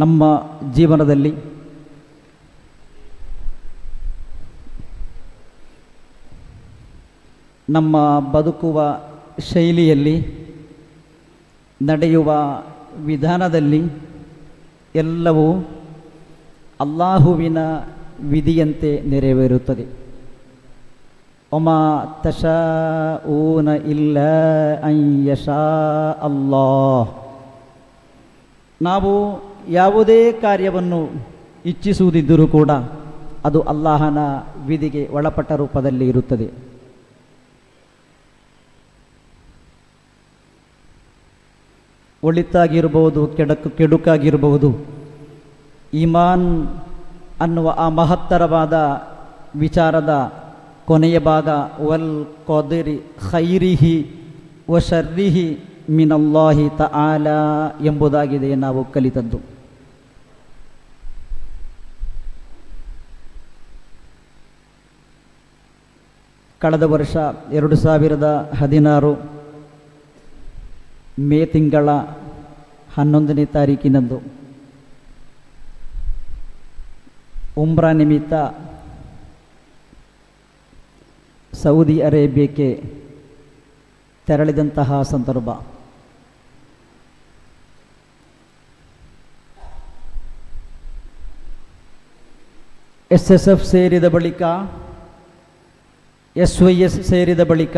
ನಮ್ಮ ಜೀವನದಲ್ಲಿ ನಮ್ಮ ಬದುಕುವ ಶೈಲಿಯಲ್ಲಿ ನಡೆಯುವ ವಿಧಾನದಲ್ಲಿ ಎಲ್ಲವೂ ಅಲ್ಲಾಹುವಿನ ವಿಧಿಯಂತೆ ನೆರವೇರುತ್ತದೆ. ಒಮ ತಶ ಊನ ಇಲ್ಲ ಅಯ್ಯಶಾ ಅಲ್ಲಾಹ್. ನಾವು ಯಾವುದೇ ಕಾರ್ಯವನ್ನು ಇಚ್ಛಿಸುವುದಿದ್ದರೂ ಕೂಡ ಅದು ಅಲ್ಲಾಹನ ವಿಧಿಗೆ ಒಳಪಟ್ಟ ರೂಪದಲ್ಲಿ ಇರುತ್ತದೆ. ಒಳಿತಾಗಿರಬಹುದು ಕೆಡಕು ಕೆಡುಕಾಗಿರಬಹುದು ಇಮಾನ್ ಅನ್ನುವ ಆ ಮಹತ್ತರವಾದ ವಿಚಾರದ ಕೊನೆಯ ಭಾಗ, ವಲ್ ಕೊದರಿ ಖೈರಿಹಿ ವ ಶರ್ರಿಹಿ ಮಿನಲ್ಲಾಹಿ ಆಲ ಎಂಬುದಾಗಿದೆ ನಾವು ಕಲಿತದ್ದು. ಕಳೆದ ವರ್ಷ ಎರಡು ಸಾವಿರದ ಹದಿನಾರು ಮೇ ತಿಂಗಳ ಹನ್ನೊಂದನೇ ತಾರೀಕಿನಂದು ಉಮ್ರಾ ನಿಮಿತ್ತ ಸೌದಿ ಅರೇಬಿಯಾಕ್ಕೆ ತೆರಳಿದಂತಹ ಸಂದರ್ಭ. ಎಸ್ ಎಸ್ ಎಫ್ ಸೇರಿದ ಬಳಿಕ ಎಸ್ ವೈ ಎಸ್ ಸೇರಿದ ಬಳಿಕ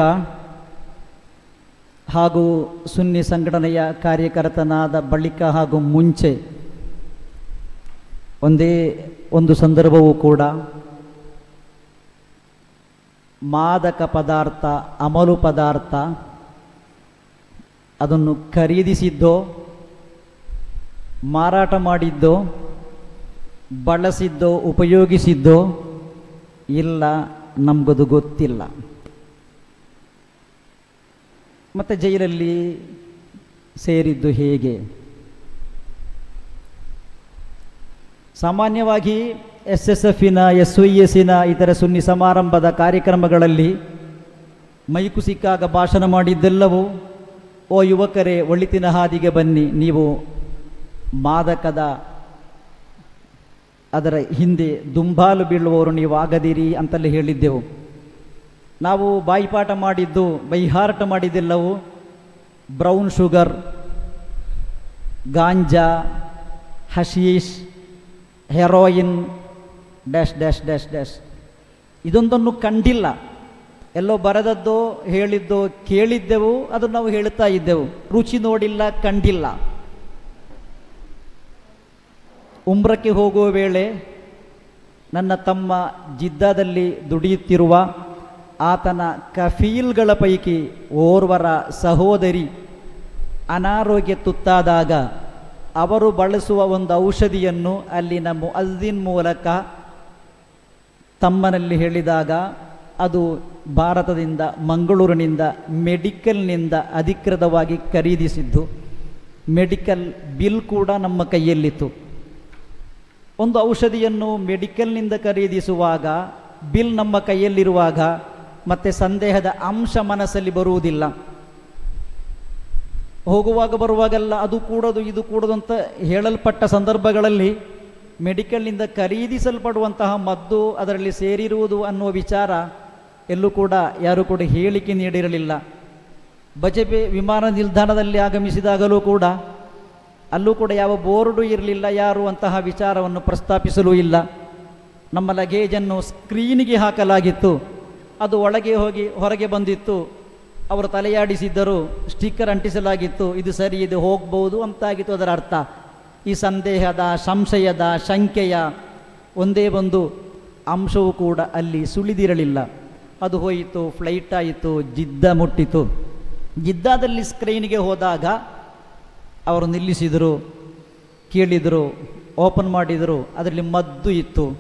ಹಾಗೂ ಸುನ್ನಿ ಸಂಘಟನೆಯ ಕಾರ್ಯಕರ್ತನಾದ ಬಳಿಕ ಹಾಗೂ ಮುಂಚೆ ಒಂದೇ ಒಂದು ಸಂದರ್ಭವೂ ಕೂಡ ಮಾದಕ ಪದಾರ್ಥ, ಅಮಲು ಪದಾರ್ಥ ಅದನ್ನು ಖರೀದಿಸಿದ್ದೋ, ಮಾರಾಟ ಮಾಡಿದ್ದೋ, ಬಳಸಿದ್ದೋ, ಉಪಯೋಗಿಸಿದ್ದೋ ಇಲ್ಲ. ನಮಗದು ಗೊತ್ತಿಲ್ಲ. ಮತ್ತು ಜೈಲಲ್ಲಿ ಸೇರಿದ್ದು ಹೇಗೆ? ಸಾಮಾನ್ಯವಾಗಿ ಎಸ್ ಎಸ್ ಎಫಿನ ಎಸ್ ವೈ ಎಸ್ಸಿನ ಇತರ ಸುನ್ನಿ ಸಮಾರಂಭದ ಕಾರ್ಯಕ್ರಮಗಳಲ್ಲಿ ಮೈಕು ಸಿಕ್ಕಾಗ ಭಾಷಣ ಮಾಡಿದ್ದೆಲ್ಲವೂ, ಓ ಯುವಕರೇ, ಒಳಿತಿನ ಹಾದಿಗೆ ಬನ್ನಿ, ನೀವು ಮಾದಕದ ಅದರ ಹಿಂದೆ ದುಂಬಾಲು ಬೀಳುವವರು ನೀವು ಆಗದಿರಿ ಅಂತಲೇ ಹೇಳಿದ್ದೆವು. ನಾವು ಬಾಯಿಪಾಠ ಮಾಡಿದ್ದು, ಬೈಹಾರ್ಟ್ ಮಾಡಿದ್ದೆಲ್ಲವೂ. ಬ್ರೌನ್ ಶುಗರ್, ಗಾಂಜಾ, ಹಶೀಶ್, heroin, dash dash dash dash. ಇದೊಂದನ್ನು ಕಂಡಿಲ್ಲ. ಎಲ್ಲೋ ಬರೆದದ್ದೋ, ಹೇಳಿದ್ದೋ ಕೇಳಿದ್ದೆವು, ಅದನ್ನು ನಾವು ಹೇಳ್ತಾ ಇದ್ದೆವು. ರುಚಿ ನೋಡಿಲ್ಲ, ಕಂಡಿಲ್ಲ. ಉಮ್ರಕ್ಕೆ ಹೋಗುವ ವೇಳೆ ನನ್ನ ತಮ್ಮ ಜಿದ್ದಾದಲ್ಲಿ ದುಡಿಯುತ್ತಿರುವ ಆತನ ಕಫೀಲ್ಗಳ ಪೈಕಿ ಓರ್ವರ ಸಹೋದರಿ ಅನಾರೋಗ್ಯ ತುತ್ತಾದಾಗ ಅವರು ಬಳಸುವ ಒಂದು ಔಷಧಿಯನ್ನು ಅಲ್ಲಿನ ಮುಅಜ್ಜಿನ್ ಮೂಲಕ ತಮ್ಮನಲ್ಲಿ ಹೇಳಿದಾಗ ಅದು ಭಾರತದಿಂದ ಮಂಗಳೂರಿನಿಂದ ಮೆಡಿಕಲ್ನಿಂದ ಅಧಿಕೃತವಾಗಿ ಖರೀದಿಸಿದ್ದು. ಮೆಡಿಕಲ್ ಬಿಲ್ ಕೂಡ ನಮ್ಮ ಕೈಯಲ್ಲಿತ್ತು. ಒಂದು ಔಷಧಿಯನ್ನು ಮೆಡಿಕಲ್ನಿಂದ ಖರೀದಿಸುವಾಗ, ಬಿಲ್ ನಮ್ಮ ಕೈಯಲ್ಲಿರುವಾಗ ಮತ್ತೆ ಸಂದೇಹದ ಅಂಶ ಮನಸ್ಸಲ್ಲಿ ಬರುವುದಿಲ್ಲ. ಹೋಗುವಾಗ ಬರುವಾಗೆಲ್ಲ ಅದು ಕೂಡದು ಇದು ಕೂಡದು ಅಂತ ಹೇಳಲ್ಪಟ್ಟ ಸಂದರ್ಭಗಳಲ್ಲಿ ಮೆಡಿಕಲ್ನಿಂದ ಖರೀದಿಸಲ್ಪಡುವಂತಹ ಮದ್ದು ಅದರಲ್ಲಿ ಸೇರಿರುವುದು ಅನ್ನುವ ವಿಚಾರ ಎಲ್ಲೂ ಕೂಡ ಯಾರೂ ಕೂಡ ಹೇಳಿಕೆ ನೀಡಿರಲಿಲ್ಲ. ಬಜೆಪೆ ವಿಮಾನ ನಿಲ್ದಾಣದಲ್ಲಿ ಆಗಮಿಸಿದಾಗಲೂ ಕೂಡ ಅಲ್ಲೂ ಕೂಡ ಯಾವ ಬೋರ್ಡು ಇರಲಿಲ್ಲ, ಯಾರು ಅಂತಹ ವಿಚಾರವನ್ನು ಪ್ರಸ್ತಾಪಿಸಲೂ ಇಲ್ಲ. ನಮ್ಮ ಲಗೇಜನ್ನು ಸ್ಕ್ರೀನಿಗೆ ಹಾಕಲಾಗಿತ್ತು. ಅದು ಒಳಗೆ ಹೋಗಿ ಹೊರಗೆ ಬಂದಿತ್ತು. ಅವರು ತಲೆಯಾಡಿಸಿದ್ದರು, ಸ್ಟಿಕ್ಕರ್ ಅಂಟಿಸಲಾಗಿತ್ತು. ಇದು ಸರಿ, ಇದು ಹೋಗ್ಬೋದು ಅಂತಾಗಿತ್ತು ಅದರ ಅರ್ಥ. ಈ ಸಂದೇಹದ, ಸಂಶಯದ, ಶಂಕೆಯ ಒಂದೇ ಒಂದು ಅಂಶವೂ ಕೂಡ ಅಲ್ಲಿ ಸುಳಿದಿರಲಿಲ್ಲ. ಅದು ಹೋಯಿತು, ಫ್ಲೈಟ್ ಆಯಿತು, ಜಿದ್ದ ಮುಟ್ಟಿತು. ಜಿದ್ದಾದಲ್ಲಿ ಸ್ಕ್ರೀನಿಗೆ ಹೋದಾಗ ಅವರು ನಿಲ್ಲಿಸಿದರು, ಕೇಳಿದರು, ಓಪನ್ ಮಾಡಿದರು, ಅದರಲ್ಲಿ ಮದ್ದು ಇತ್ತು.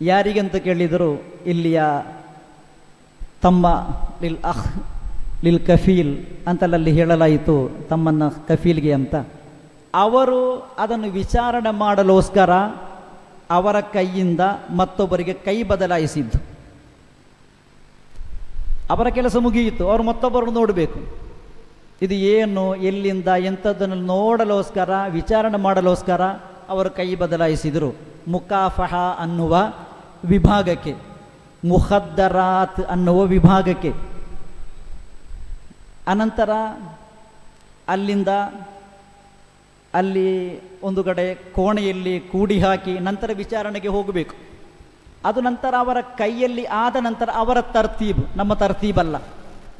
ಯಾರಿಗಂತ ಕೇಳಿದರು? ಇಲ್ಲಿಯ ತಮ್ಮ ಲಿಲ್ ಅಹ್ ಲಿಲ್ ಕಫೀಲ್ ಅಂತಲ್ಲಿ ಹೇಳಲಾಯಿತು, ತಮ್ಮನ್ನ ಕಫೀಲ್ಗೆ ಅಂತ. ಅವರು ಅದನ್ನು ವಿಚಾರಣೆ ಮಾಡಲೋಸ್ಕರ ಅವರ ಕೈಯಿಂದ ಮತ್ತೊಬ್ಬರಿಗೆ ಕೈ ಬದಲಾಯಿಸಿದ್ದು. ಅವರ ಕೆಲಸ ಮುಗಿಯಿತು, ಅವರು ಮತ್ತೊಬ್ಬರನ್ನು ನೋಡಬೇಕು. ಇದು ಏನು, ಎಲ್ಲಿಂದ ಎಂಥದ್ದನ್ನು ನೋಡಲೋಸ್ಕರ, ವಿಚಾರಣೆ ಮಾಡಲೋಸ್ಕರ ಅವರು ಕೈ ಬದಲಾಯಿಸಿದರು. ಮುಖಾಫಹ ಅನ್ನುವ ವಿಭಾಗಕ್ಕೆ ಮುಹದ್ದರಾತ್ ಅನ್ನುವ ವಿಭಾಗಕ್ಕೆ. ಅನಂತರ ಅಲ್ಲಿಂದ ಅಲ್ಲಿ ಒಂದು ಕಡೆ ಕೋಣೆಯಲ್ಲಿ ಕೂಡಿ ಹಾಕಿ ನಂತರ ವಿಚಾರಣೆಗೆ ಹೋಗಬೇಕು. ಅದು ನಂತರ ಅವರ ಕೈಯಲ್ಲಿ ಆದ ನಂತರ ಅವರ ತರ್ತೀಬ್, ನಮ್ಮ ತರ್ತೀಬಲ್ಲ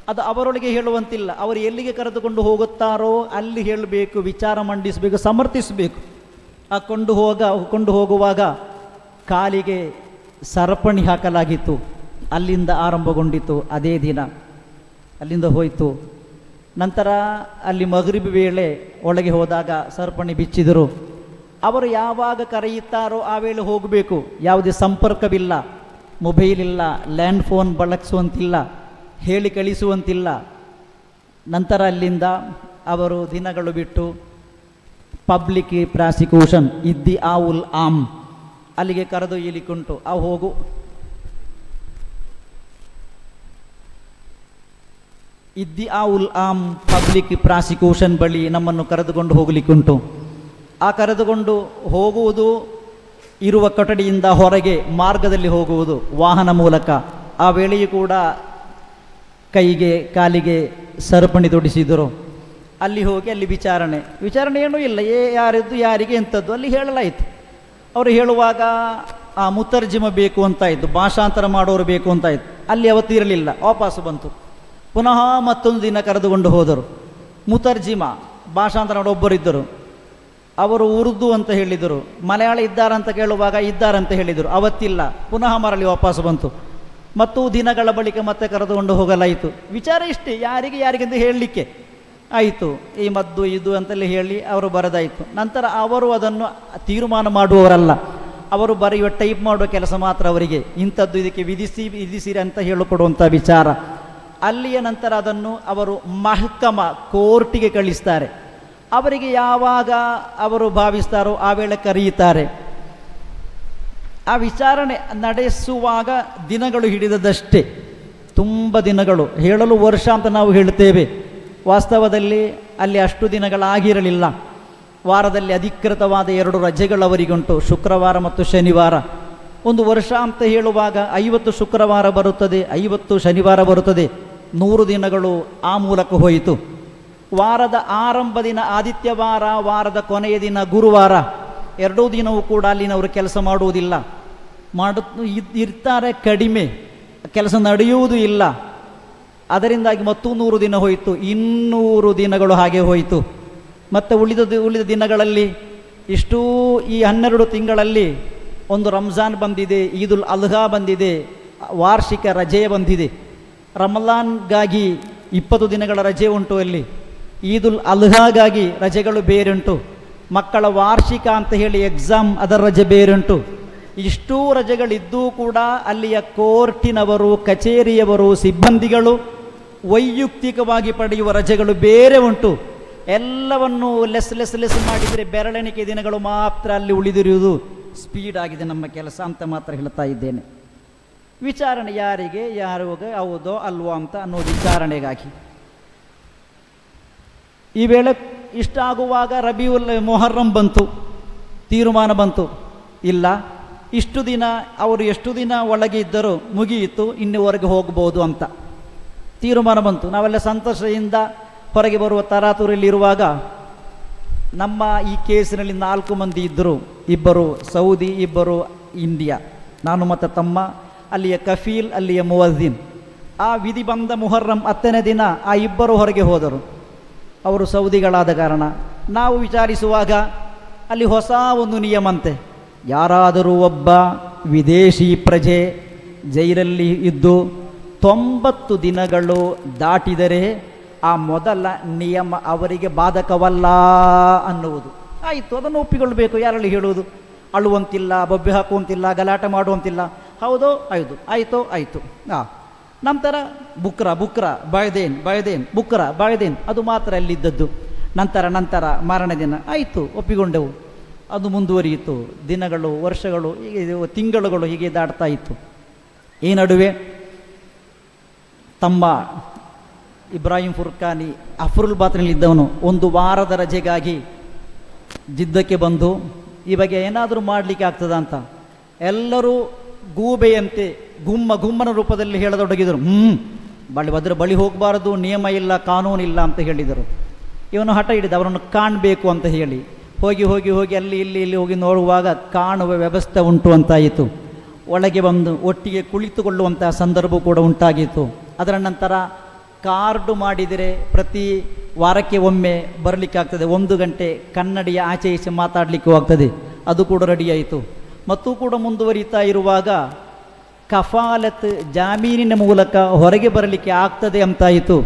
ಅದು ಅವರೊಳಗೆ ಹೇಳುವಂತಿಲ್ಲ. ಅವರು ಎಲ್ಲಿಗೆ ಕರೆದುಕೊಂಡು ಹೋಗುತ್ತಾರೋ ಅಲ್ಲಿ ಹೇಳಬೇಕು, ವಿಚಾರ ಮಂಡಿಸಬೇಕು, ಸಮರ್ಥಿಸಬೇಕು. ಆ ಕೊಂಡು ಹೋಗ, ಕೊಂಡು ಹೋಗುವಾಗ ಕಾಲಿಗೆ ಸರಪಣಿ ಹಾಕಲಾಗಿತ್ತು. ಅಲ್ಲಿಂದ ಆರಂಭಗೊಂಡಿತು, ಅದೇ ದಿನ. ಅಲ್ಲಿಂದ ಹೋಯಿತು. ನಂತರ ಅಲ್ಲಿ ಮಗರಿಬ್ ವೇಳೆ ಒಳಗೆ ಹೋದಾಗ ಸರಪಣಿ ಬಿಚ್ಚಿದರು. ಅವರು ಯಾವಾಗ ಕರೆಯುತ್ತಾರೋ ಆ ವೇಳೆ ಹೋಗಬೇಕು. ಯಾವುದೇ ಸಂಪರ್ಕವಿಲ್ಲ. ಮೊಬೈಲ್ ಇಲ್ಲ ಲ್ಯಾಂಡ್ ಫೋನ್ ಬಳಸುವಂತಿಲ್ಲ. ಹೇಳಿ ಕಳಿಸುವಂತಿಲ್ಲ. ನಂತರ ಅಲ್ಲಿಂದ ಅವರು ದಿನಗಳು ಬಿಟ್ಟು ಪಬ್ಲಿಕ್ ಪ್ರಾಸಿಕ್ಯೂಷನ್ ಇದ್ದಿ ಆ ಉಲ್ ಆಮ್. ಅಲ್ಲಿಗೆ ಕರೆದೊಯ್ಯಲಿಕ್ಕುಂಟು. ಆ ಹೋಗು. ಇದ್ದಿ ಆ ಉಲ್ ಆಮ್ ಪಬ್ಲಿಕ್ ಪ್ರಾಸಿಕ್ಯೂಷನ್ ಬಳಿ ನಮ್ಮನ್ನು ಕರೆದುಕೊಂಡು ಹೋಗಲಿಕ್ಕುಂಟು. ಆ ಕರೆದುಕೊಂಡು ಹೋಗುವುದು ಇರುವ ಕೊಠಡಿಯಿಂದ ಹೊರಗೆ ಮಾರ್ಗದಲ್ಲಿ ಹೋಗುವುದು ವಾಹನ ಮೂಲಕ. ಆ ವೇಳೆಯೂ ಕೂಡ ಕೈಗೆ, ಕಾಲಿಗೆ ಸರಪಣಿ ತೊಡಿಸಿದರು. ಅಲ್ಲಿ ಹೋಗಿ ಅಲ್ಲಿ ವಿಚಾರಣೆ. ವಿಚಾರಣೆ ಏನೂ ಇಲ್ಲ. ಏ, ಯಾರಿದ್ದು, ಯಾರಿಗೆ ಎಂಥದ್ದು ಅಲ್ಲಿ ಹೇಳಲಾಯಿತು. ಅವರು ಹೇಳುವಾಗ, ಆ ಮುತರ್ಜಿಮ ಬೇಕು ಅಂತಾಯಿತು, ಭಾಷಾಂತರ ಮಾಡೋರು ಬೇಕು ಅಂತಾಯಿತು. ಅಲ್ಲಿ ಅವತ್ತು ಇರಲಿಲ್ಲ, ವಾಪಸ್ಸು ಬಂತು. ಪುನಃ ಮತ್ತೊಂದು ದಿನ ಕರೆದುಕೊಂಡು ಹೋದರು. ಮುತರ್ಜಿಮ, ಭಾಷಾಂತರ ಮಾಡೋಬ್ಬರಿದ್ದರು ಅವರು ಉರ್ದು ಅಂತ ಹೇಳಿದರು. ಮಲಯಾಳ ಇದ್ದಾರಂತ ಕೇಳುವಾಗ ಇದ್ದಾರಂತ ಹೇಳಿದರು. ಅವತ್ತಿಲ್ಲ, ಪುನಃ ಮರಳಿ ವಾಪಸ್ ಬಂತು. ಮತ್ತು ದಿನಗಳ ಬಳಿಕ ಮತ್ತೆ ಕರೆದುಕೊಂಡು ಹೋಗಲಾಯಿತು. ವಿಚಾರ ಇಷ್ಟೇ, ಯಾರಿಗೆ ಯಾರಿಗೆಂದು ಹೇಳಲಿಕ್ಕೆ? ಆಯಿತು, ಈ ಮದ್ದು, ಇದು ಅಂತೆಲ್ಲ ಹೇಳಿ ಅವರು ಬರೆದಾಯಿತು. ನಂತರ ಅವರು ಅದನ್ನು ತೀರ್ಮಾನ ಮಾಡುವವರಲ್ಲ, ಅವರು ಬರೆಯುವ ಟೈಪ್ ಮಾಡುವ ಕೆಲಸ ಮಾತ್ರ ಅವರಿಗೆ. ಇಂಥದ್ದು ಇದಕ್ಕೆ ವಿಧಿಸಿ, ವಿಧಿಸಿರಿ ಅಂತ ಹೇಳಿಕೊಡುವಂಥ ವಿಚಾರ. ಅಲ್ಲಿಯ ನಂತರ ಅದನ್ನು ಅವರು ಮಹಕಮ ಕೋರ್ಟಿಗೆ ಕಳಿಸ್ತಾರೆ. ಅವರಿಗೆ ಯಾವಾಗ ಅವರು ಭಾವಿಸ್ತಾರೋ ಆ ವೇಳೆ ಕರೆಯುತ್ತಾರೆ. ಆ ವಿಚಾರಣೆ ನಡೆಸುವಾಗ ದಿನಗಳು ಹಿಡಿದದಷ್ಟೇ. ತುಂಬ ದಿನಗಳು. ಹೇಳಲು ವರ್ಷ ಅಂತ ನಾವು ಹೇಳ್ತೇವೆ. ವಾಸ್ತವದಲ್ಲಿ ಅಲ್ಲಿ ಅಷ್ಟು ದಿನಗಳಾಗಿರಲಿಲ್ಲ. ವಾರದಲ್ಲಿ ಅಧಿಕೃತವಾದ ಎರಡು ರಜೆಗಳು ಅವರಿಗುಂಟು. ಶುಕ್ರವಾರ ಮತ್ತು ಶನಿವಾರ. ಒಂದು ವರ್ಷ ಅಂತ ಹೇಳುವಾಗ ಐವತ್ತು ಶುಕ್ರವಾರ ಬರುತ್ತದೆ, ಐವತ್ತು ಶನಿವಾರ ಬರುತ್ತದೆ. ನೂರು ದಿನಗಳು ಆ ಮೂಲಕ ಹೋಯಿತು. ವಾರದ ಆರಂಭ ದಿನ ಆದಿತ್ಯವಾರ, ವಾರದ ಕೊನೆಯ ದಿನ ಗುರುವಾರ. ಎರಡೂ ದಿನವೂ ಕೂಡ ಅಲ್ಲಿನವರು ಕೆಲಸ ಮಾಡುವುದಿಲ್ಲ. ಮಾಡು ಇದ್- ಇರ್ತಾರೆ ಕಡಿಮೆ. ಕೆಲಸ ನಡೆಯುವುದು ಇಲ್ಲ. ಅದರಿಂದಾಗಿ ಮತ್ತೂ ನೂರು ದಿನ ಹೋಯಿತು. ಇನ್ನೂರು ದಿನಗಳು ಹಾಗೆ ಹೋಯಿತು. ಮತ್ತು ಉಳಿದ ಉಳಿದ ದಿನಗಳಲ್ಲಿ ಇಷ್ಟೂ ಈ ಹನ್ನೆರಡು ತಿಂಗಳಲ್ಲಿ ಒಂದು ರಂಜಾನ್ ಬಂದಿದೆ, ಈದುಲ್ ಅಲ್ಹಾ ಬಂದಿದೆ, ವಾರ್ಷಿಕ ರಜೆ ಬಂದಿದೆ. ರಮಲಾನ್ಗಾಗಿ ಇಪ್ಪತ್ತು ದಿನಗಳ ರಜೆ ಉಂಟು ಅಲ್ಲಿ ಈದುಲ್ ಅಲ್ಹಾಗಾಗಿ ರಜೆಗಳು ಬೇರುಂಟು. ಮಕ್ಕಳ ವಾರ್ಷಿಕ ಅಂತ ಹೇಳಿ ಎಕ್ಸಾಮ್ ಅದರ ರಜೆ ಬೇರುಂಟು. ಇಷ್ಟೂ ರಜೆಗಳಿದ್ದೂ ಕೂಡ ಅಲ್ಲಿಯ ಕೋರ್ಟಿನವರು, ಕಚೇರಿಯವರು, ಸಿಬ್ಬಂದಿಗಳು ವೈಯಕ್ತಿಕವಾಗಿ ಪಡೆಯುವ ರಜೆಗಳು ಬೇರೆ ಉಂಟು. ಎಲ್ಲವನ್ನು ಲೆಸ್ ಲೆಸ್ ಲೆಸ್ ಮಾಡಿದರೆ ಬೆರಳೆಣಿಕೆ ದಿನಗಳು ಮಾತ್ರ ಅಲ್ಲಿ ಉಳಿದಿರುವುದು. ಸ್ಪೀಡ್ ಆಗಿದೆ ನಮ್ಮ ಕೆಲಸ ಅಂತ ಮಾತ್ರ ಹೇಳ್ತಾ ಇದ್ದೇನೆ. ವಿಚಾರಣೆ ಯಾರಿಗೆ ಯಾರು ಹೌದೋ ಅಲ್ವೋ ಅಂತ ಅನ್ನೋ ವಿಚಾರಣೆಗಾಗಿ. ಈ ವೇಳೆ ಇಷ್ಟ ಆಗುವಾಗ ರಬಿಯುಲ್ ಮೊಹರ್ರಂ ಬಂತು, ತೀರ್ಮಾನ ಬಂತು. ಇಲ್ಲ ಇಷ್ಟು ದಿನ ಅವರು ಎಷ್ಟು ದಿನ ಒಳಗೆ ಇದ್ದರೂ ಮುಗಿಯಿತು, ಇನ್ನುವರೆಗೆ ಹೋಗ್ಬೋದು ಅಂತ. ತೀರ್ಮಾನ ಬಂತು. ನಾವೆಲ್ಲ ಸಂತೋಷದಿಂದ ಹೊರಗೆ ಬರುವ ತರಾತುರಿಯಲ್ಲಿರುವಾಗ ನಮ್ಮ ಈ ಕೇಸಿನಲ್ಲಿ ನಾಲ್ಕು ಮಂದಿ ಇದ್ದರು. ಇಬ್ಬರು ಸೌದಿ, ಇಬ್ಬರು ಇಂಡಿಯಾ. ನಾನು ಮತ್ತು ತಮ್ಮ, ಅಲ್ಲಿಯ ಕಫೀಲ್, ಅಲ್ಲಿಯ ಮುವದ್ದೀನ್. ಆ ವಿಧಿ ಬಂದ ಮುಹರ್ರಂ ಹತ್ತನೇ ದಿನ ಆ ಇಬ್ಬರು ಹೊರಗೆ ಹೋದರು. ಅವರು ಸೌದಿಗಳಾದ ಕಾರಣ. ನಾವು ವಿಚಾರಿಸುವಾಗ ಅಲ್ಲಿ ಹೊಸ ಒಂದು ನಿಯಮಂತೆ. ಯಾರಾದರೂ ಒಬ್ಬ ವಿದೇಶಿ ಪ್ರಜೆ ಜೈಲಲ್ಲಿ ಇದ್ದು ತೊಂಬತ್ತು ದಿನಗಳು ದಾಟಿದರೆ ಆ ಮೊದಲ ನಿಯಮ ಅವರಿಗೆ ಬಾಧಕವಲ್ಲ ಅನ್ನುವುದು. ಆಯಿತು, ಅದನ್ನು ಒಪ್ಪಿಕೊಳ್ಳಬೇಕು ಯಾರಲ್ಲಿ ಹೇಳುವುದು? ಅಳುವಂತಿಲ್ಲ, ಬೊಬ್ಬೆ ಹಾಕುವಂತಿಲ್ಲ, ಗಲಾಟೆ ಮಾಡುವಂತಿಲ್ಲ. ಹೌದೋ, ಆಯಿತು, ಆಯಿತೋ, ಆಯಿತು. ಹಾಂ ನಂತರ ಬುಕ್ರ ಬುಕ್ರ, ಬಾಯ್ದೇನ್ ಬಾಯ್ದೇನ್, ಬುಕ್ರ, ಬಾಯ್ದೇನ್, ಅದು ಮಾತ್ರ ಅಲ್ಲಿದ್ದದ್ದು. ನಂತರ ನಂತರ ಮರಣ ದಿನ. ಆಯಿತು, ಒಪ್ಪಿಕೊಂಡೆವು. ಅದು ಮುಂದುವರಿಯಿತು. ದಿನಗಳು, ವರ್ಷಗಳು, ಹೀಗೆ ತಿಂಗಳುಗಳು ಹೀಗೆ ದಾಟ್ತಾ ಇತ್ತು. ಈ ನಡುವೆ ತಮ್ಮ ಇಬ್ರಾಹಿಂ ಫುರ್ಖಾನಿ ಅಫ್ರುಲ್ ಬಾತ್ನಲ್ಲಿದ್ದವನು ಒಂದು ವಾರದ ರಜೆಗಾಗಿ ಜಿದ್ದಕ್ಕೆ ಬಂದು, ಈ ಬಗ್ಗೆ ಏನಾದರೂ ಮಾಡಲಿಕ್ಕೆ ಆಗ್ತದ ಅಂತ ಎಲ್ಲರೂ ಗೂಬೆಯಂತೆ ಗುಮ್ಮ ಗುಮ್ಮನ ರೂಪದಲ್ಲಿ ಹೇಳತೊಡಗಿದರು. ಹ್ಞೂ ಬಳಿ ಅದರ ಬಳಿ ಹೋಗಬಾರದು, ನಿಯಮ ಇಲ್ಲ ಕಾನೂನು ಇಲ್ಲ ಅಂತ ಹೇಳಿದರು. ಇವನು ಹಠ ಹಿಡಿದ, ಅವರನ್ನು ಕಾಣಬೇಕು ಅಂತ ಹೇಳಿ ಹೋಗಿ ಹೋಗಿ ಹೋಗಿ ಅಲ್ಲಿ ಇಲ್ಲಿ ಇಲ್ಲಿ ಹೋಗಿ ನೋಡುವಾಗ ಕಾಣುವ ವ್ಯವಸ್ಥೆ ಉಂಟು ಅಂತಾಯಿತು. ಒಳಗೆ ಬಂದು ಒಟ್ಟಿಗೆ ಕುಳಿತುಕೊಳ್ಳುವಂತಹ ಸಂದರ್ಭ ಕೂಡ ಉಂಟಾಗಿತ್ತು. ಅದರ ನಂತರ ಕಾರ್ಡು ಮಾಡಿದರೆ ಪ್ರತಿ ವಾರಕ್ಕೆ ಒಮ್ಮೆ ಬರಲಿಕ್ಕೆ ಆಗ್ತದೆ ಒಂದು ಗಂಟೆ ಕನ್ನಡಿಯ ಆಚೆ ಈಚೆ ಮಾತಾಡಲಿಕ್ಕೂ ಆಗ್ತದೆ. ಅದು ಕೂಡ ರೆಡಿಯಾಯಿತು. ಮತ್ತು ಕೂಡ ಮುಂದುವರಿತಾ ಇರುವಾಗ ಕಫಾಲತ್ ಜಾಮೀನಿನ ಮೂಲಕ ಹೊರಗೆ ಬರಲಿಕ್ಕೆ ಆಗ್ತದೆ ಅಂತಾಯಿತು.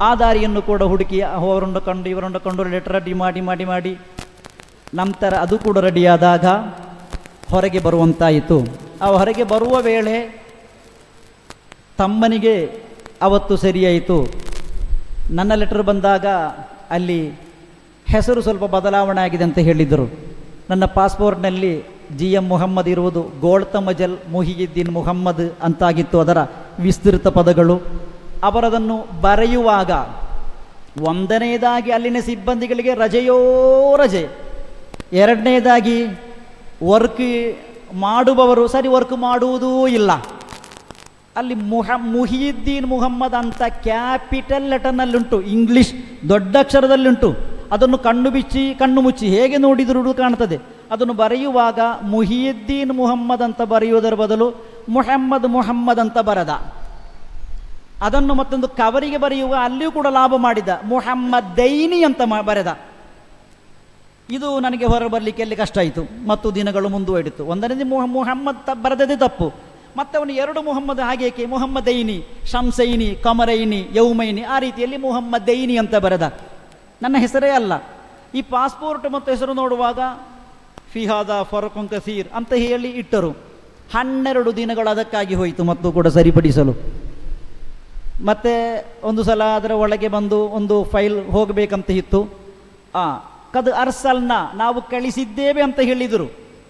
ಆ ದಾರಿಯನ್ನು ಕೂಡ ಹುಡುಕಿ ಅವರನ್ನು ಕಂಡು, ಇವರನ್ನು ಕಂಡು ಲೆಟರ್ ರೆಡಿ ಮಾಡಿ ಮಾಡಿ ಮಾಡಿ ನಂತರ ಅದು ಕೂಡ ರೆಡಿಯಾದಾಗ ಹೊರಗೆ ಬರುವಂತಾಯಿತು. ಆ ಹೊರಗೆ ಬರುವ ವೇಳೆ ತಮ್ಮನಿಗೆ ಅವತ್ತು ಸರಿಯಾಯಿತು. ನನ್ನ ಲೆಟರ್ ಬಂದಾಗ ಅಲ್ಲಿ ಹೆಸರು ಸ್ವಲ್ಪ ಬದಲಾವಣೆ ಆಗಿದೆ ಅಂತ ಹೇಳಿದರು. ನನ್ನ ಪಾಸ್ಪೋರ್ಟ್ನಲ್ಲಿ ಜಿ ಎಂ ಮೊಹಮ್ಮದ್ ಇರುವುದು ಗೋಳ್ತಮಜಲ್ ಮುಹಿಯುದ್ದೀನ್ ಮುಹಮ್ಮದ್ ಅಂತಾಗಿತ್ತು ಅದರ ವಿಸ್ತೃತ ಪದಗಳು. ಅವರದನ್ನು ಬರೆಯುವಾಗ ಒಂದನೆಯದಾಗಿ ಅಲ್ಲಿನ ಸಿಬ್ಬಂದಿಗಳಿಗೆ ರಜೆಯೋ ರಜೆ. ಎರಡನೇದಾಗಿ ವರ್ಕ್ ಮಾಡುವವರು ಸರಿ ವರ್ಕ್ ಮಾಡುವುದೂ ಇಲ್ಲ. ಅಲ್ಲಿ ಮುಹ ಮುಹಿಯುದ್ದೀನ್ ಮುಹಮ್ಮದ್ ಅಂತ ಕ್ಯಾಪಿಟಲ್ ಲೆಟರ್ನಲ್ಲುಂಟು, ಇಂಗ್ಲಿಷ್ ದೊಡ್ಡ ಅಕ್ಷರದಲ್ಲಿಂಟು. ಅದನ್ನು ಕಣ್ಣು ಬಿಚ್ಚಿ, ಕಣ್ಣು ಮುಚ್ಚಿ ಹೇಗೆ ನೋಡಿದರೂ ಕಾಣ್ತದೆ. ಅದನ್ನು ಬರೆಯುವಾಗ ಮುಹಿಯುದ್ದೀನ್ ಮುಹಮ್ಮದ್ ಅಂತ ಬರೆಯುವುದರ ಬದಲು ಮುಹಮ್ಮದ್ ಮುಹಮ್ಮದ್ ಅಂತ ಬರದ. ಅದನ್ನು ಮತ್ತೊಂದು ಕವರಿಗೆ ಬರೆಯುವ ಅಲ್ಲಿಯೂ ಕೂಡ ಲಾಭ ಮಾಡಿದ ಮುಹಮ್ಮದ್ ದೈನಿ ಅಂತ ಬರೆದ. ಇದು ನನಗೆ ಹೊರ ಬರಲಿಕ್ಕೆ ಎಲ್ಲಿ ಕಷ್ಟ ಆಯಿತು. ಮತ್ತು ದಿನಗಳು ಮುಂದುವರಿತು. ಒಂದನೇ ಮೊಹ ಮುಹಮ್ಮದ್ ತ ಬರೆದದೇ ತಪ್ಪು. ಮತ್ತೆ ಅವನು ಎರಡು ಮೊಹಮ್ಮದ್ ಹಾಗೇಕೆ ಮೊಹಮ್ಮದೈನಿ ಶಂಸೈನಿ ಕಮರೈನಿ, ಯೌಮೈನಿ, ಆ ರೀತಿಯಲ್ಲಿ ಮೊಹಮ್ಮದೈನಿ ಅಂತ ಬರೆದ. ನನ್ನ ಹೆಸರೇ ಅಲ್ಲ. ಈ ಪಾಸ್ಪೋರ್ಟ್ ಮತ್ತು ಹೆಸರು ನೋಡುವಾಗ ಫಿಹಾದ ಫರಕುಂ ಕಸೀರ್ ಅಂತ ಹೇಳಿ ಇಟ್ಟರು. ಹನ್ನೆರಡು ದಿನಗಳು ಅದಕ್ಕಾಗಿ ಹೋಯಿತು ಮತ್ತು ಕೂಡ ಸರಿಪಡಿಸಲು. ಮತ್ತೆ ಒಂದು ಸಲ ಅದರ ಒಳಗೆ ಬಂದು ಒಂದು ಫೈಲ್ ಹೋಗಬೇಕಂತ ಇತ್ತು. ಆ ಕದ್ ಅರ್ಸಲ್ನ ನಾವು ಕಳಿಸಿದ್ದೇವೆ ಅಂತ ಹೇಳಿದರು.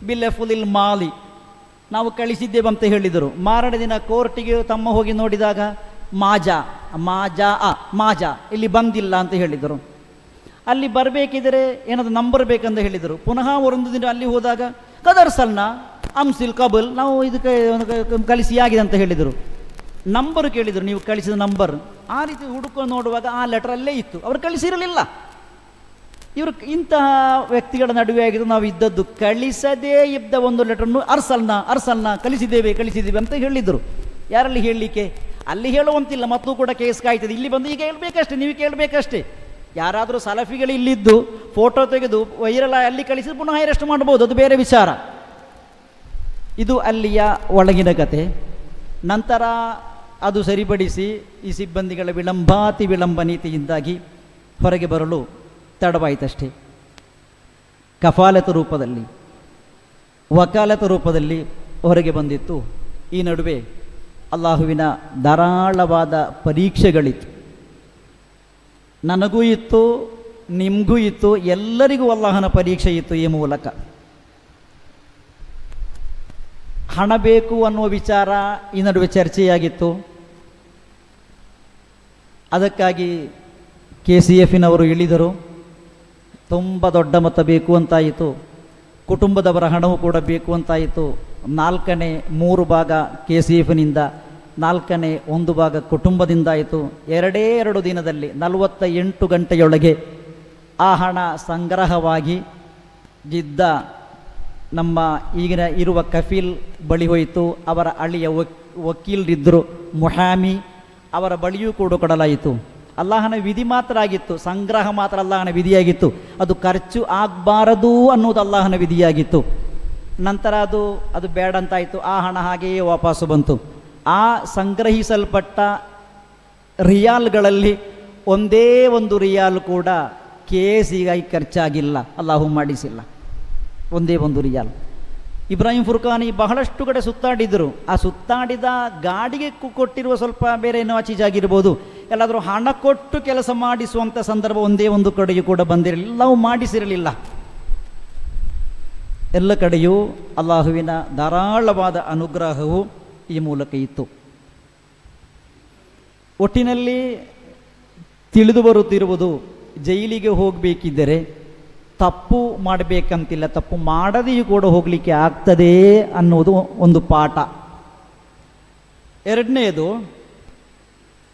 ಬಿಲ್ಲೆಫುಲಿಲ್ ಮಾಲಿ. ನಾವು ಕಳಿಸಿದ್ದೇವೆ ಅಂತ ಹೇಳಿದರು. ಮಾರನೇ ದಿನ ಕೋರ್ಟಿಗೆ ತಮ್ಮ ಹೋಗಿ ನೋಡಿದಾಗ, ಮಾಜಾ ಮಾಜಾ ಅ ಮಾಜಾ, ಇಲ್ಲಿ ಬಂದಿಲ್ಲ ಅಂತ ಹೇಳಿದರು. ಅಲ್ಲಿ ಬರಬೇಕಿದ್ರೆ ಏನಾದರೂ ನಂಬರ್ ಬೇಕಂತ ಹೇಳಿದರು. ಪುನಃ ಒಂದು ದಿನ ಅಲ್ಲಿ ಹೋದಾಗ ಕದರ್ಸಲ್ನ ಅಂಸಿಲ್ ಕಬಲ್, ನಾವು ಇದಕ್ಕೆ ಕಲಿಸಿ ಆಗಿದೆ ಅಂತ ಹೇಳಿದರು. ನಂಬರ್ ಕೇಳಿದರು, ನೀವು ಕಳಿಸಿದ ನಂಬರ್. ಆ ರೀತಿ ಹುಡುಕೊಂಡು ನೋಡುವಾಗ ಆ ಲೆಟರಲ್ಲೇ ಇತ್ತು. ಅವರು ಕಳಿಸಿರಲಿಲ್ಲ. ಇವರು ಇಂತಹ ವ್ಯಕ್ತಿಗಳ ನಡುವೆ ಆಗಿದ್ದು ನಾವು ಇದ್ದದ್ದು ಕಳಿಸದೇ ಇದ್ದ ಒಂದು ಲೆಟರ್ನು ಅರ್ಸಲ್ನ ಅರ್ಸಲ್ನ ಕಲಿಸಿದ್ದೇವೆ ಕಳಿಸಿದ್ದೇವೆ ಅಂತ ಹೇಳಿದರು. ಯಾರಲ್ಲಿ ಹೇಳಲಿಕ್ಕೆ? ಅಲ್ಲಿ ಹೇಳುವಂತಿಲ್ಲ, ಮತ್ತೂ ಕೂಡ ಕೇಸ್ ಕಾಯ್ತದೆ. ಇಲ್ಲಿ ಬಂದು ಈಗ ಹೇಳಬೇಕಷ್ಟೇ, ನೀವು ಕೇಳಬೇಕಷ್ಟೇ. ಯಾರಾದರೂ ಸಲಫಿಗಳು ಇಲ್ಲಿದ್ದು, ಫೋಟೋ ತೆಗೆದು ವೈರಲ್ ಅಲ್ಲಿ ಕಳಿಸಿ ಪುನಃ ಅರೆಸ್ಟ್ ಮಾಡ್ಬೋದು, ಅದು ಬೇರೆ ವಿಚಾರ. ಇದು ಅಲ್ಲಿಯ ಒಳಗಿನ ಕತೆ. ನಂತರ ಅದು ಸರಿಪಡಿಸಿ ಈ ಸಿಬ್ಬಂದಿಗಳ ವಿಳಂಬಾತಿ ವಿಳಂಬ ನೀತಿಯಿಂದಾಗಿ ಹೊರಗೆ ಬರಲು ತಡವಾಯಿತಷ್ಟೇ. ಕಫಾಲತ ರೂಪದಲ್ಲಿ, ವಕಾಲತ ರೂಪದಲ್ಲಿ ಹೊರಗೆ ಬಂದಿತ್ತು. ಈ ನಡುವೆ ಅಲ್ಲಾಹುವಿನ ಧಾರಾಳವಾದ ಪರೀಕ್ಷೆಗಳಿತ್ತು. ನನಗೂ ಇತ್ತು, ನಿಮಗೂ ಇತ್ತು, ಎಲ್ಲರಿಗೂ ಅಲ್ಲಾಹನ ಪರೀಕ್ಷೆ ಇತ್ತು ಈ ಮೂಲಕ. ಹಣ ಬೇಕು ಅನ್ನುವ ವಿಚಾರ ಈ ನಡುವೆ ಚರ್ಚೆಯಾಗಿತ್ತು. ಅದಕ್ಕಾಗಿ ಕೆ ಸಿ ಎಫಿನವರು ಇಳಿದರು. ತುಂಬ ದೊಡ್ಡ ಮೊತ್ತ ಬೇಕು ಅಂತಾಯಿತು. ಕುಟುಂಬದವರ ಹಣವು ಕೂಡ ಬೇಕು ಅಂತಾಯಿತು. ನಾಲ್ಕನೇ ಮೂರು ಭಾಗ ಕೆ ಸಿ ಎಫ್ನಿಂದ ನಾಲ್ಕನೇ ಒಂದು ಭಾಗ ಕುಟುಂಬದಿಂದಾಯಿತು. ಎರಡೇ ಎರಡು ದಿನದಲ್ಲಿ ನಲವತ್ತ ಎಂಟು ಗಂಟೆಯೊಳಗೆ ಆ ಹಣ ಸಂಗ್ರಹವಾಗಿ ಜಿದ್ದ ನಮ್ಮ ಈಗಿನ ಇರುವ ಕಫೀಲ್ ಬಳಿ ಹೋಯಿತು. ಅವರ ಅಳಿಯ ವಕ್, ವಕೀಲರಿದ್ದರು ಮುಹಾಮಿ. ಅವರ ಬಳಿಯೂ ಕೂಡ ಕೊಡಲಾಯಿತು. ಅಲ್ಲಾಹನ ವಿಧಿ ಮಾತ್ರ ಆಗಿತ್ತು ಸಂಗ್ರಹ ಮಾತ್ರ ಅಲ್ಲಾಹನ ವಿಧಿಯಾಗಿತ್ತು. ಅದು ಖರ್ಚು ಆಗಬಾರದು ಅನ್ನೋದು ಅಲ್ಲಾಹನ ವಿಧಿಯಾಗಿತ್ತು. ನಂತರ ಅದು ಅದು ಬೇಡ ಅಂತಾಯಿತು ಆ ಹಣ ಹಾಗೆಯೇ ವಾಪಸ್ಸು ಬಂತು. ಆ ಸಂಗ್ರಹಿಸಲ್ಪಟ್ಟ ರಿಯಾಲ್ಗಳಲ್ಲಿ ಒಂದೇ ಒಂದು ರಿಯಾಲ್ ಕೂಡ ಕೇಸಿಗಾಗಿ ಖರ್ಚಾಗಿಲ್ಲ. ಅಲ್ಲಾಹು ಮಾಡಿಸಿಲ್ಲ. ಒಂದೇ ಒಂದು ರಿಯಾಲ್. ಇಬ್ರಾಹಿಂ ಫುರ್ಖಾನಿ ಬಹಳಷ್ಟು ಕಡೆ ಸುತ್ತಾಡಿದರು. ಆ ಸುತ್ತಾಡಿದ ಗಾಡಿಗೆ ಕೊಟ್ಟಿರುವ ಸ್ವಲ್ಪ ಬೇರೆ ಏನೋ ಆಗಿರ್ಬೋದು. ಎಲ್ಲಾದರೂ ಹಣ ಕೊಟ್ಟು ಕೆಲಸ ಮಾಡಿಸುವಂಥ ಸಂದರ್ಭ ಒಂದೇ ಒಂದು ಕಡೆಯೂ ಕೂಡ ಬಂದಿರಲಿಲ್ಲ. ನಾವು ಮಾಡಿಸಿರಲಿಲ್ಲ. ಎಲ್ಲ ಕಡೆಯೂ ಅಲ್ಲಾಹುವಿನ ಧಾರಾಳವಾದ ಅನುಗ್ರಹವು ಈ ಮೂಲಕ ಇತ್ತು. ಒಟ್ಟಿನಲ್ಲಿ ತಿಳಿದು ಬರುತ್ತಿರುವುದು ಜೈಲಿಗೆ ಹೋಗಬೇಕಿದ್ದರೆ ತಪ್ಪು ಮಾಡಬೇಕಂತಿಲ್ಲ, ತಪ್ಪು ಮಾಡದೆಯೂ ಕೂಡ ಹೋಗಲಿಕ್ಕೆ ಆಗ್ತದೆ ಅನ್ನೋದು ಒಂದು ಪಾಠ. ಎರಡನೆಯದು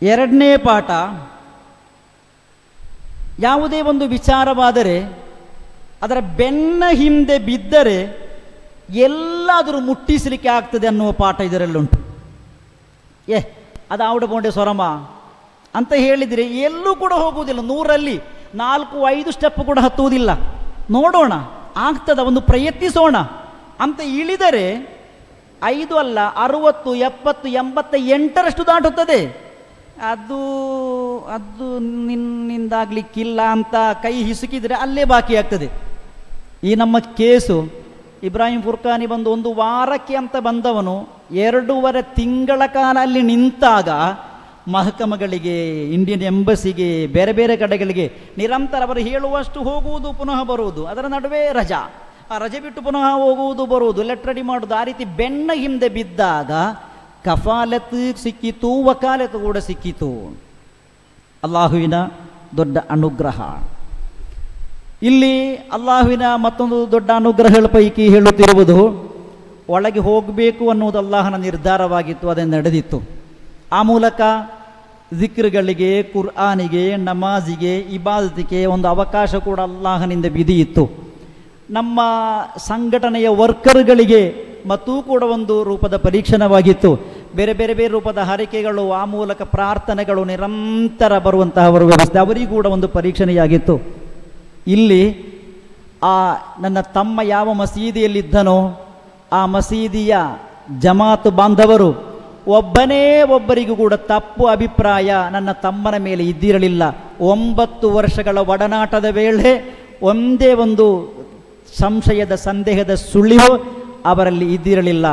ಎರಡನೇ ಪಾಠ, ಯಾವುದೇ ಒಂದು ವಿಚಾರವಾದರೆ, ಅದರ ಬೆನ್ನ ಹಿಂದೆ ಬಿದ್ದರೆ ಎಲ್ಲಾದರೂ ಮುಟ್ಟಿಸಲಿಕ್ಕೆ ಆಗ್ತದೆ ಅನ್ನುವ ಪಾಠ ಇದರಲ್ಲುಂಟು ಏ, ಅದು ಬೋಂಡೆ ಸ್ವರಮ ಅಂತ ಹೇಳಿದರೆ ಎಲ್ಲೂ ಕೂಡ ಹೋಗುವುದಿಲ್ಲ, ನೂರಲ್ಲಿ ನಾಲ್ಕು ಐದು ಸ್ಟೆಪ್ ಕೂಡ ಹತ್ತುವುದಿಲ್ಲ. ನೋಡೋಣ, ಆಗ್ತದ ಒಂದು ಪ್ರಯತ್ನಿಸೋಣ. ಅಂತ ಇಳಿದರೆ ಐದು ಅಲ್ಲ, ಅರುವತ್ತು, ಎಪ್ಪತ್ತು ಎಂಬತ್ತ ಎಂಟರಷ್ಟು ದಾಟುತ್ತದೆ. ಅದು ಅದು ನಿನ್ನಿಂದಾಗಲಿಕ್ಕಿಲ್ಲ ಅಂತ ಕೈ ಹಿಸುಕಿದರೆ ಅಲ್ಲೇ ಬಾಕಿ ಆಗ್ತದೆ. ಈ ನಮ್ಮ ಕೇಸು, ಇಬ್ರಾಹಿಂ ಫುರ್ಖಾನಿ ಬಂದು ಒಂದು ವಾರಕ್ಕೆ ಅಂತ ಬಂದವನು, ಎರಡೂವರೆ ತಿಂಗಳ ಕಾಲ ಅಲ್ಲಿ ನಿಂತಾಗ ಮಹಕಮಗಳಿಗೆ ಇಂಡಿಯನ್ ಎಂಬಸಿಗೆ ಬೇರೆ ಬೇರೆ ಕಡೆಗಳಿಗೆ ನಿರಂತರ ಅವರು ಹೇಳುವಷ್ಟು ಹೋಗುವುದು ಪುನಃ ಬರುವುದು. ಅದರ ನಡುವೆ ರಜಾ. ಆ ರಜೆ ಬಿಟ್ಟು ಪುನಃ ಹೋಗುವುದು ಬರುವುದು. ಲೆಟ್ ರೆಡಿ ಮಾಡುವುದು. ಆ ರೀತಿ ಬೆನ್ನ ಹಿಂದೆ ಬಿದ್ದಾಗ ಕಫಾಲತ್ ಸಿಕ್ಕಿತು, ವಕಾಲತ್ ಕೂಡ ಸಿಕ್ಕಿತು. ಅಲ್ಲಾಹುವಿನ ದೊಡ್ಡ ಅನುಗ್ರಹ. ಇಲ್ಲಿ ಅಲ್ಲಾಹುವಿನ ಮತ್ತೊಂದು ದೊಡ್ಡ ಅನುಗ್ರಹಗಳ ಪೈಕಿ ಹೇಳುತ್ತಿರುವುದು, ಒಳಗೆ ಹೋಗಬೇಕು ಅನ್ನುವುದು ಅಲ್ಲಾಹನ ನಿರ್ಧಾರವಾಗಿತ್ತು ಅದೇ ನಡೆದಿತ್ತು. ಆ ಮೂಲಕ ಜಿಕ್ರ್ಗಳಿಗೆ, ಕುರ್ಆನಿಗೆ, ನಮಾಜಿಗೆ ಇಬಾದತಿಗೆ ಒಂದು ಅವಕಾಶ ಕೂಡ ಅಲ್ಲಾಹನಿಂದ ಬಿದಿಯಿತ್ತು ನಮ್ಮ ಸಂಘಟನೆಯ ವರ್ಕರ್ಗಳಿಗೆ ಮತ್ತೂ ಕೂಡ ಒಂದು ರೂಪದ ಪರೀಕ್ಷಣವಾಗಿತ್ತು. ಬೇರೆ ಬೇರೆ ಬೇರೆ ರೂಪದ ಹರಿಕೆಗಳು, ಆ ಮೂಲಕ ಪ್ರಾರ್ಥನೆಗಳು ನಿರಂತರ ಬರುವಂತಹ ವ್ಯವಸ್ಥೆ, ಅವರಿಗೂ ಕೂಡ ಒಂದು ಪರೀಕ್ಷಣೆಯಾಗಿತ್ತು. ಇಲ್ಲಿ ಆ ನನ್ನ ತಮ್ಮ ಯಾವ ಮಸೀದಿಯಲ್ಲಿದ್ದನೋ, ಆ ಮಸೀದಿಯ ಜಮಾತು ಬಾಂಧವರು ಒಬ್ಬನೇ ಒಬ್ಬರಿಗೂ ಕೂಡ ತಪ್ಪು ಅಭಿಪ್ರಾಯ ನನ್ನ ತಮ್ಮನ ಮೇಲೆ ಇದ್ದಿರಲಿಲ್ಲ. ಒಂಬತ್ತು ವರ್ಷಗಳ ಒಡನಾಟದ ವೇಳೆ ಒಂದೇ ಒಂದು ಸಂಶಯದ ಸಂದೇಹದ ಸುಳಿವು ಅವರಲ್ಲಿ ಇದ್ದಿರಲಿಲ್ಲ.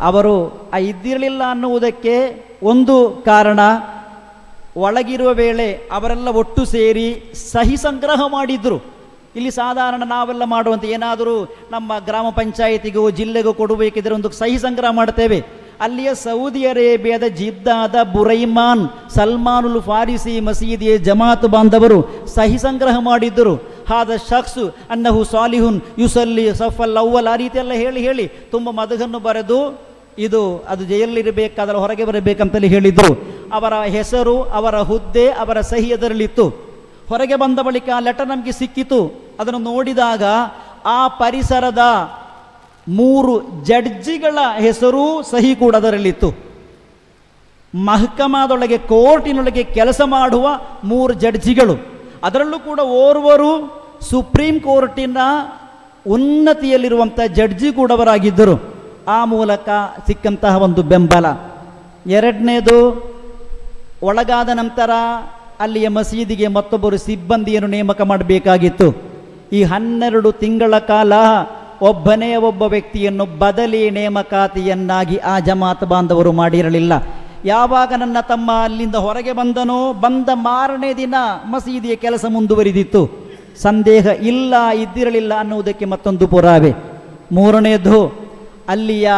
ಅವರು, ಆ, ಇದ್ದಿರಲಿಲ್ಲ ಅನ್ನುವುದಕ್ಕೆ ಒಂದು ಕಾರಣ, ಒಳಗಿರುವ ವೇಳೆ ಅವರೆಲ್ಲ ಒಟ್ಟು ಸೇರಿ ಸಹಿ ಸಂಗ್ರಹ ಮಾಡಿದ್ರು. ಇಲ್ಲಿ ಸಾಧಾರಣ ನಾವೆಲ್ಲ ಮಾಡುವಂತೆ ಏನಾದರೂ ನಮ್ಮ ಗ್ರಾಮ ಪಂಚಾಯಿತಿಗೂ, ಜಿಲ್ಲೆಗೂ ಕೊಡಬೇಕಿದ್ರೆ ಒಂದು ಸಹಿ ಸಂಗ್ರಹ ಮಾಡ್ತೇವೆ. ಅಲ್ಲಿಯ ಸೌದಿ ಅರೇಬಿಯಾದ ಜಿದ್ದಾದ ಬುರೈಮಾನ್ ಸಲ್ಮಾನುಲ್ ಫಾರಿಸಿ ಮಸೀದಿಯ ಜಮಾತ್ ಬಾಂಧವರು ಸಹಿ ಸಂಗ್ರಹ ಮಾಡಿದ್ದರು. ಹಾದ ಶಖ್ಸು ಅನ್ನಹು ಸಾಲಿಹುನ್ ಯುಸಲ್ಲಿ ಸಫಲ್ ಅವ್ವಲ್ ಆ ರೀತಿಯೆಲ್ಲ ಹೇಳಿ ಹೇಳಿ ತುಂಬ ಮದಗನ್ನು ಬರೆದು ಇದು ಅದು ಜೈಲಲ್ಲಿರಬೇಕಾದ್ರೆ ಹೊರಗೆ ಬರಬೇಕಂತಲೇ ಹೇಳಿದ್ರು. ಅವರ ಹೆಸರು, ಅವರ ಹುದ್ದೆ, ಅವರ ಸಹಿ ಅದರಲ್ಲಿತ್ತು. ಹೊರಗೆ ಬಂದ ಬಳಿಕ ಆ ಲೆಟರ್ ನಮಗೆ ಸಿಕ್ಕಿತು. ಅದನ್ನು ನೋಡಿದಾಗ ಆ ಪರಿಸರದ ಮೂರು ಜಡ್ಜಿಗಳ ಹೆಸರು ಸಹಿ ಕೂಡ ಅದರಲ್ಲಿತ್ತು ಮಹಕಮಾದೊಳಗೆ, ಕೋರ್ಟಿನೊಳಗೆ ಕೆಲಸ ಮಾಡುವ ಮೂರು ಜಡ್ಜಿಗಳು. ಅದರಲ್ಲೂ ಕೂಡ ಓರ್ವರು ಸುಪ್ರೀಂ ಕೋರ್ಟಿನ ಉನ್ನತಿಯಲ್ಲಿರುವಂಥ ಜಡ್ಜಿ ಕೂಡ ಅವರಾಗಿದ್ದರು ಆ ಮೂಲಕ ಸಿಕ್ಕಂತಹ ಒಂದು ಬೆಂಬಲ. ಎರಡನೇದು, ಒಳಗಾದ ನಂತರ ಅಲ್ಲಿಯ ಮಸೀದಿಗೆ ಮತ್ತೊಬ್ಬರು ಸಿಬ್ಬಂದಿಯನ್ನು ನೇಮಕ ಮಾಡಬೇಕಾಗಿತ್ತು. ಈ ಹನ್ನೆರಡು ತಿಂಗಳ ಕಾಲ ಒಬ್ಬನೇ ಒಬ್ಬ ವ್ಯಕ್ತಿಯನ್ನು ಬದಲಿ ನೇಮಕಾತಿಯನ್ನಾಗಿ ಆ ಜಮಾತ್ ಬಾಂಧವರು ಮಾಡಿರಲಿಲ್ಲ. ಯಾವಾಗ ನನ್ನ ತಮ್ಮ ಅಲ್ಲಿಂದ ಹೊರಗೆ ಬಂದನೋ, ಬಂದ ಮಾರನೇ ದಿನ ಮಸೀದಿಯ ಕೆಲಸ ಮುಂದುವರಿದಿತ್ತು. ಸಂದೇಹ ಇಲ್ಲ, ಇದ್ದಿರಲಿಲ್ಲ ಅನ್ನುವುದಕ್ಕೆ ಮತ್ತೊಂದು ಪುರಾವೆ. ಮೂರನೇದು, ಅಲ್ಲಿಯ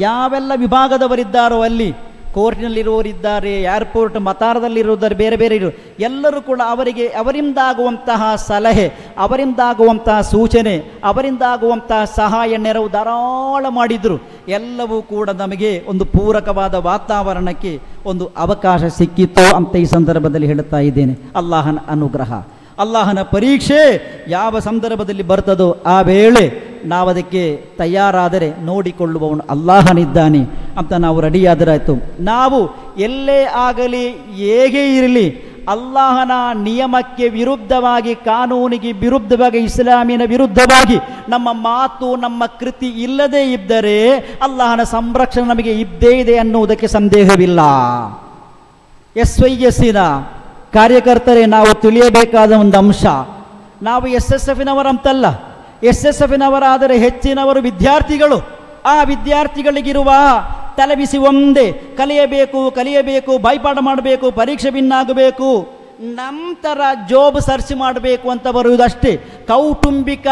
ಯಾವೆಲ್ಲ ವಿಭಾಗದವರಿದ್ದಾರೋ ಅಲ್ಲಿ ಕೋರ್ಟಿನಲ್ಲಿರುವವರಿದ್ದಾರೆ ಏರ್ಪೋರ್ಟ್ ಮತಾರದಲ್ಲಿರುವುದಾರೆ ಬೇರೆ ಬೇರೆ ಇರು, ಎಲ್ಲರೂ ಕೂಡ ಅವರಿಗೆ, ಅವರಿಂದಾಗುವಂತಹ ಸಲಹೆ, ಅವರಿಂದಾಗುವಂತಹ ಸೂಚನೆ, ಅವರಿಂದಾಗುವಂತಹ ಸಹಾಯ ನೆರವು ಧಾರಾಳ ಮಾಡಿದರು. ಎಲ್ಲವೂ ಕೂಡ ನಮಗೆ ಒಂದು ಪೂರಕವಾದ ವಾತಾವರಣಕ್ಕೆ ಒಂದು ಅವಕಾಶ ಸಿಕ್ಕಿತ್ತು ಅಂತ ಈ ಸಂದರ್ಭದಲ್ಲಿ ಹೇಳುತ್ತಾ ಇದ್ದೇನೆ. ಅಲ್ಲಾಹನ ಅನುಗ್ರಹ. ಅಲ್ಲಾಹನ ಪರೀಕ್ಷೆ ಯಾವ ಸಂದರ್ಭದಲ್ಲಿ ಬರ್ತದೋ ಆ ವೇಳೆ ನಾವದಕ್ಕೆ ತಯಾರಾದರೆ ನೋಡಿಕೊಳ್ಳುವವನು ಅಲ್ಲಾಹನಿದ್ದಾನೆ ಅಂತ ನಾವು ರೆಡಿಯಾದರಾಯಿತು. ನಾವು ಎಲ್ಲೇ ಆಗಲಿ ಹೇಗೆ ಇರಲಿ ಅಲ್ಲಾಹನ ನಿಯಮಕ್ಕೆ ವಿರುದ್ಧವಾಗಿ ಕಾನೂನಿಗೆ ವಿರುದ್ಧವಾಗಿ ಇಸ್ಲಾಮಿನ ವಿರುದ್ಧವಾಗಿ ನಮ್ಮ ಮಾತು ನಮ್ಮ ಕೃತಿ ಇಲ್ಲದೇ ಇದ್ದರೆ ಅಲ್ಲಾಹನ ಸಂರಕ್ಷಣೆ ನಮಗೆ ಇದ್ದೇ ಇದೆ ಅನ್ನುವುದಕ್ಕೆ ಸಂದೇಹವಿಲ್ಲ. ಎಸ್ ವೈ ಎಸ್ಸಿನ ಕಾರ್ಯಕರ್ತರೇ, ನಾವು ತಿಳಿಯಬೇಕಾದ ಒಂದು ಅಂಶ. ನಾವು ಎಸ್ ಎಸ್ ಎಫಿನವರಂತಲ್ಲ ಎಸ್ ಎಸ್ ಎಫಿನವರಾದರೆ ಹೆಚ್ಚಿನವರು ವಿದ್ಯಾರ್ಥಿಗಳು. ಆ ವಿದ್ಯಾರ್ಥಿಗಳಿಗಿರುವ ತಲೆಬಿಸಿ ಒಂದೇ, ಕಲಿಯಬೇಕು ಕಲಿಯಬೇಕು ಭಯಪಾಠ ಮಾಡಬೇಕು, ಪರೀಕ್ಷೆ ಭಿನ್ನಾಗಬೇಕು ನಂತರ ಜೋಬ್ ಸರ್ಚ್ ಮಾಡಬೇಕು ಅಂತ ಬರುವುದಷ್ಟೇ. ಕೌಟುಂಬಿಕ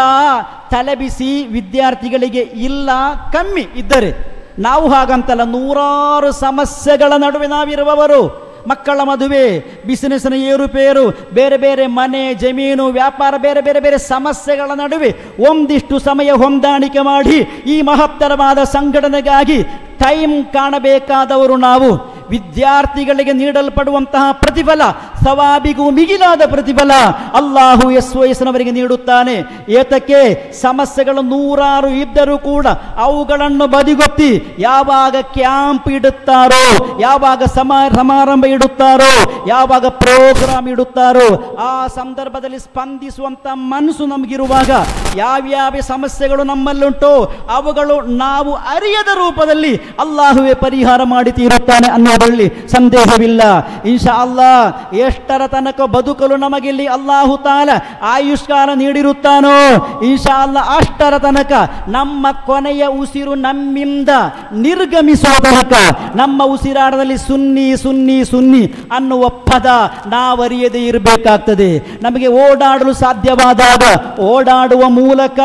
ತಲೆಬಿಸಿ ವಿದ್ಯಾರ್ಥಿಗಳಿಗೆ ಇಲ್ಲ, ಕಮ್ಮಿ ಇದ್ದರೆ. ನಾವು ಹಾಗಂತಲ್ಲ, ನೂರಾರು ಸಮಸ್ಯೆಗಳ ನಡುವೆ ನಾವಿರುವವರು. ಮಕ್ಕಳ ಮದುವೆ ಬಿಸಿನೆಸ್ನ ಏರುಪೇರು, ಬೇರೆ ಬೇರೆ ಮನೆ, ಜಮೀನು, ವ್ಯಾಪಾರ, ಬೇರೆ ಬೇರೆ ಬೇರೆ ಸಮಸ್ಯೆಗಳ ನಡುವೆ ಒಂದಿಷ್ಟು ಸಮಯ ಹೊಂದಾಣಿಕೆ ಮಾಡಿ ಈ ಮಹತ್ತರವಾದ ಸಂಘಟನೆಗಾಗಿ ಟೈಮ್ ಕಾಣಬೇಕಾದವರು ನಾವು. ವಿದ್ಯಾರ್ಥಿಗಳಿಗೆ ನೀಡಲ್ಪಡುವಂತಹ ಪ್ರತಿಫಲ, ಸವಾಬಿಗೂ ಮಿಗಿಲಾದ ಪ್ರತಿಫಲ ಅಲ್ಲಾಹು ಎಸ್ ವಯಸ್ಸಿನವರಿಗೆ ನೀಡುತ್ತಾನೆ. ಏತಕ್ಕೆ ಸಮಸ್ಯೆಗಳು ನೂರಾರು ಇದ್ದರೂ ಕೂಡ ಅವುಗಳನ್ನು ಬದಿಗೊತ್ತಿ ಯಾವಾಗ ಕ್ಯಾಂಪ್ ಇಡುತ್ತಾರೋ, ಯಾವಾಗ ಸಮ, ಸಮಾರಂಭ ಇಡುತ್ತಾರೋ, ಯಾವಾಗ ಪ್ರೋಗ್ರಾಮ್ ಇಡುತ್ತಾರೋ, ಆ ಸಂದರ್ಭದಲ್ಲಿ ಸ್ಪಂದಿಸುವಂತ ಮನಸ್ಸು ನಮಗಿರುವಾಗ ಯಾವ್ಯಾವ ಸಮಸ್ಯೆಗಳು ನಮ್ಮಲ್ಲುಂಟೋ ಅವುಗಳು ನಾವು ಅರಿಯದ ರೂಪದಲ್ಲಿ ಅಲ್ಲಾಹುವೆ ಪರಿಹಾರ ಮಾಡಿ ತೀರುತ್ತಾನೆ ಅನ್ನೋದರಲ್ಲಿ ಸಂದೇಹವಿಲ್ಲ. ಇನ್ಶಾ ಅಲ್ಲಾ ಎಷ್ಟರ ತನಕ ಬದುಕಲು ನಮಗಿಲ್ಲಿ ಅಲ್ಲಾಹು ತಾಲ ಆಯುಷ್ಕಾಲ ನೀಡಿರುತ್ತಾನೋ ಇನ್ಶಾ ಅಲ್ಲ ಅಷ್ಟರ ತನಕ ನಮ್ಮ ಕೊನೆಯ ಉಸಿರು ನಮ್ಮಿಂದ ನಿರ್ಗಮಿಸುವ ತನಕ ನಮ್ಮ ಉಸಿರಾಟದಲ್ಲಿ ಸುನ್ನಿ ಸುನ್ನಿ ಸುನ್ನಿ ಅನ್ನುವ ಪದ ನಾವರಿಯದೇ ಇರಬೇಕಾಗ್ತದೆ. ನಮಗೆ ಓಡಾಡಲು ಸಾಧ್ಯವಾದಾಗ ಓಡಾಡುವ ಮೂಲಕ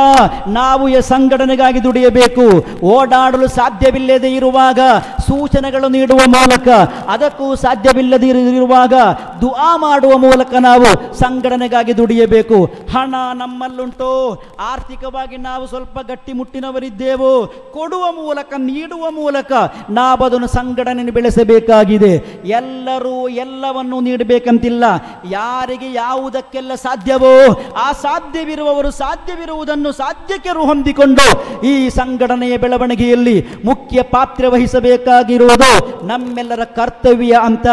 ನಾವು ಸಂಘಟನೆಗಾಗಿ ದುಡಿಯಬೇಕು. ಓಡಾಡಲು ಸಾಧ್ಯವಿಲ್ಲದೆ ಇರುವಾಗ ಸೂಚನೆಗಳು ನೀಡುವ ಮೂಲಕ ಅದಕ್ಕೂ ಸಾಧ್ಯವಿಲ್ಲದಿರುವಾಗ ದುಆ ಮಾಡುವ ಮೂಲಕ ನಾವು ಸಂಘಟನೆಗಾಗಿ ದುಡಿಯಬೇಕು. ಹಣ ನಮ್ಮಲ್ಲುಂಟು. ಆರ್ಥಿಕವಾಗಿ ನಾವು ಸ್ವಲ್ಪ ಗಟ್ಟಿಮುಟ್ಟಿನವರಿದ್ದೇವೋ ಕೊಡುವ ಮೂಲಕ, ನೀಡುವ ಮೂಲಕ ನಾವು ಅದನ್ನು ಸಂಘಟನೆ ಬೆಳೆಸಬೇಕಾಗಿದೆ. ಎಲ್ಲರೂ ಎಲ್ಲವನ್ನು ನೀಡಬೇಕಂತಿಲ್ಲ. ಯಾರಿಗೆ ಯಾವುದಕ್ಕೆಲ್ಲ ಸಾಧ್ಯವೋ, ಆ ಸಾಧ್ಯವಿರುವವರು ಸಾಧ್ಯವಿರುವುದನ್ನು ಸಾಧ್ಯಕ್ಕೆ ಹೊಂದಿಕೊಂಡು ಈ ಸಂಘಟನೆಯ ಬೆಳವಣಿಗೆಯಲ್ಲಿ ಮುಖ್ಯ ಪಾತ್ರ ವಹಿಸಬೇಕಾಗಿರುವುದು ನಮ್ಮೆಲ್ಲರ ಕರ್ತವ್ಯ ಅಂತ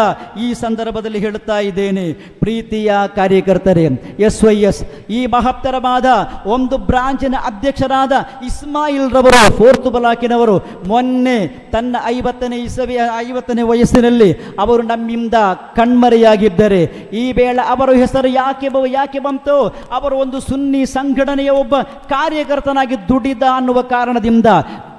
ಈ ಸಂದರ್ಭದಲ್ಲಿ ಹೇಳುತ್ತಾ ಇದ್ದೇನೆ. ಪ್ರೀತಿಯ ಕಾರ್ಯಕರ್ತರೇ ಎಸ್ ವೈ ಎಸ್ ಈ ಮಹತ್ತರವಾದ ಒಂದು ಬ್ರಾಂಚಿನ ಅಧ್ಯಕ್ಷರಾದ ಇಸ್ಮಾಯಿಲ್ ರವರು, ಫೋರ್ತ್ ಬಲಾಕಿನವರು, ಮೊನ್ನೆ ತನ್ನ ಐವತ್ತನೇ ಇಸವಿಯ, ಐವತ್ತನೇ ವಯಸ್ಸಿನಲ್ಲಿ ಅವರು ನಮ್ಮಿಂದ ಕಣ್ಮರೆಯಾಗಿದ್ದರೆ, ಈ ವೇಳೆ ಅವರ ಹೆಸರು ಯಾಕೆ ಯಾಕೆ ಬಂತು, ಅವರು ಒಂದು ಸುನ್ನಿ ಸಂಘಟನೆಯ ಒಬ್ಬ ಕಾರ್ಯಕರ್ತನಾಗಿ ದುಡಿದ ಅನ್ನುವ ಕಾರಣದಿಂದ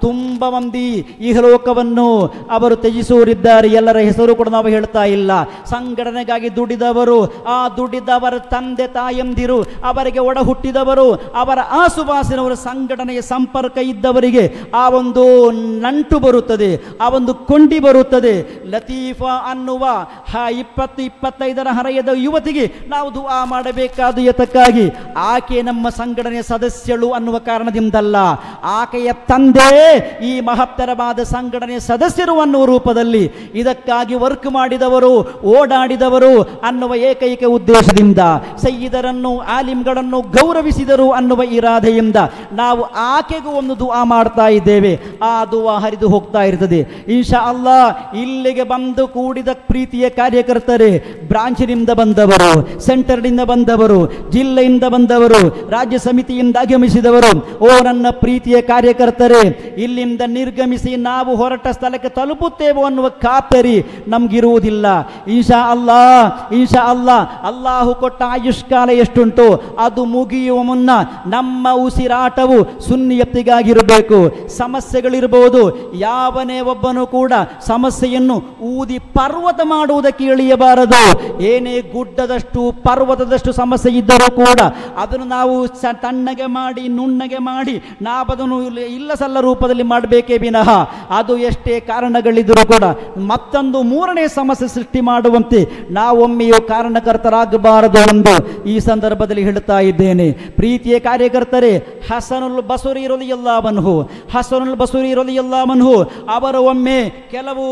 ತುಂಬ ಮಂದಿ ಇಹಲೋಕವನ್ನು ಅವರು ತ್ಯಜಿಸುವರಿದ್ದಾರೆ ಎಲ್ಲರ ಹೆಸರು ಕೂಡ ನಾವು ಹೇಳ್ತಾ ಇಲ್ಲ. ಸಂಘಟನೆಗಾಗಿ ದುಡಿದವರು, ಆ ದುಡಿದವರ ತಂದೆ ತಾಯಂದಿರು, ಅವರಿಗೆ ಒಡ ಹುಟ್ಟಿದವರು, ಅವರ ಆಸುಬಾಸಿನವರು ಸಂಘಟನೆಯ ಸಂಪರ್ಕ ಇದ್ದವರಿಗೆ ಆ ಒಂದು ನಂಟು ಬರುತ್ತದೆ, ಆ ಒಂದು ಕೊಂಡಿ ಬರುತ್ತದೆ. ಲತೀಫಾ ಅನ್ನುವ ಹ, ಇಪ್ಪತ್ತು, ಇಪ್ಪತ್ತೈದರ ಹರೆಯದ ಯುವತಿಗೆ ನಾವು ದುಆ ಮಾಡಬೇಕಾದ ಯತಕ್ಕಾಗಿ ಆಕೆ ನಮ್ಮ ಸಂಘಟನೆಯ ಸದಸ್ಯಳು ಅನ್ನುವ ಕಾರಣದಿಂದಲ್ಲ. ಆಕೆಯ ತಂದೆ ಈ ಮಹತ್ತರವಾದ ಸಂಘಟನೆ ಸದಸ್ಯರು ಅನ್ನುವ ರೂಪದಲ್ಲಿ ಇದಕ್ಕಾಗಿ ವರ್ಕ್ ಮಾಡಿದವರು, ಓಡಾಡಿದವರು ಅನ್ನುವ ಏಕೈಕ ಉದ್ದೇಶದಿಂದ, ಸಯ್ಯಿದರನ್ನು, ಆಲಿಮ್ಗಳನ್ನು ಗೌರವಿಸಿದರು ಅನ್ನುವ ಇರಾದೆಯಿಂದ ನಾವು ಆಕೆಗೂ ಒಂದು ದುವಾ ಮಾಡ್ತಾ ಇದ್ದೇವೆ. ಆ ದುವಾ ಹರಿದು ಹೋಗ್ತಾ ಇರ್ತದೆ. ಇನ್ಶಾ ಅಲ್ಲಾ ಇಲ್ಲಿಗೆ ಬಂದು ಕೂಡಿದ ಪ್ರೀತಿಯ ಕಾರ್ಯಕರ್ತರೇ, ಬ್ರಾಂಚಿನಿಂದ ಬಂದವರು, ಸೆಂಟರ್ನಿಂದ ಬಂದವರು, ಜಿಲ್ಲೆಯಿಂದ ಬಂದವರು, ರಾಜ್ಯ ಸಮಿತಿಯಿಂದ ಆಗಮಿಸಿದವರು, ಓ ನನ್ನ ಪ್ರೀತಿಯ ಕಾರ್ಯಕರ್ತರೇ ಇಲ್ಲಿಂದ ನಿರ್ಗಮಿಸಿ ನಾವು ಹೊರಟ ಸ್ಥಳಕ್ಕೆ ತಲುಪುತ್ತೇವೆ ಅನ್ನುವ ಖಾತರಿ ನಮಗಿರುವುದಿಲ್ಲ. ಈಶಾ ಅಲ್ಲಾ ಈಶಾ ಅಲ್ಲಾ, ಅಲ್ಲಾಹು ಕೊಟ್ಟ ಆಯುಷ್ಕಾಲ ಎಷ್ಟುಂಟು? ಅದು ಮುಗಿಯುವ ಮುನ್ನ ನಮ್ಮ ಉಸಿರಾಟವು ಸುನ್ನಿಯತ್ತಿಗಾಗಿರಬೇಕು. ಸಮಸ್ಯೆಗಳಿರಬಹುದು ಯಾವನೇ ಒಬ್ಬನು ಕೂಡ ಸಮಸ್ಯೆಯನ್ನು ಊದಿ ಪರ್ವತ ಮಾಡುವುದಕ್ಕೆ ಇಳಿಯಬಾರದು. ಏನೇ ಗುಡ್ಡದಷ್ಟು, ಪರ್ವತದಷ್ಟು ಸಮಸ್ಯೆ ಇದ್ದರೂ ಕೂಡ ಅದನ್ನು ನಾವು ತಣ್ಣಗೆ ಮಾಡಿ, ನುಣ್ಣಗೆ ಮಾಡಿ ನಾವದನ್ನು ಇಲ್ಲ- ಸಲ್ಲ ರೂಪದಲ್ಲಿ ಮಾಡಬೇಕೇ ವಿನಃ. ಅದು ಎಷ್ಟೇ ಕಾರಣಗಳಿದ್ದರೂ ಕೂಡ ಮತ್ತೊಂದು ಮೂರನೇ ಸಮಸ್ಯೆ ಸೃಷ್ಟಿ ಮಾಡುವಂತೆ ನಾವೊಮ್ಮೆಯೂ ಕಾರಣಕರ್ತರಾಗಬಾರದು ಎಂದು ಈ ಸಂದರ್ಭದಲ್ಲಿ ಹೇಳುತ್ತಾ ಇದ್ದೇನೆ. ಪ್ರೀತಿಯ ಕಾರ್ಯಕರ್ತರೇ, ಹಸನುಲ್ ಬಸುರಿ ರಲಿಯಲ್ಲ ಮನ್ಹು ಹಸನುಲ್ ಬಸುರಿ ರಲಿಯಲ್ಲ ಮನ್ಹು ಅವರು ಒಮ್ಮೆ ಕೆಲವು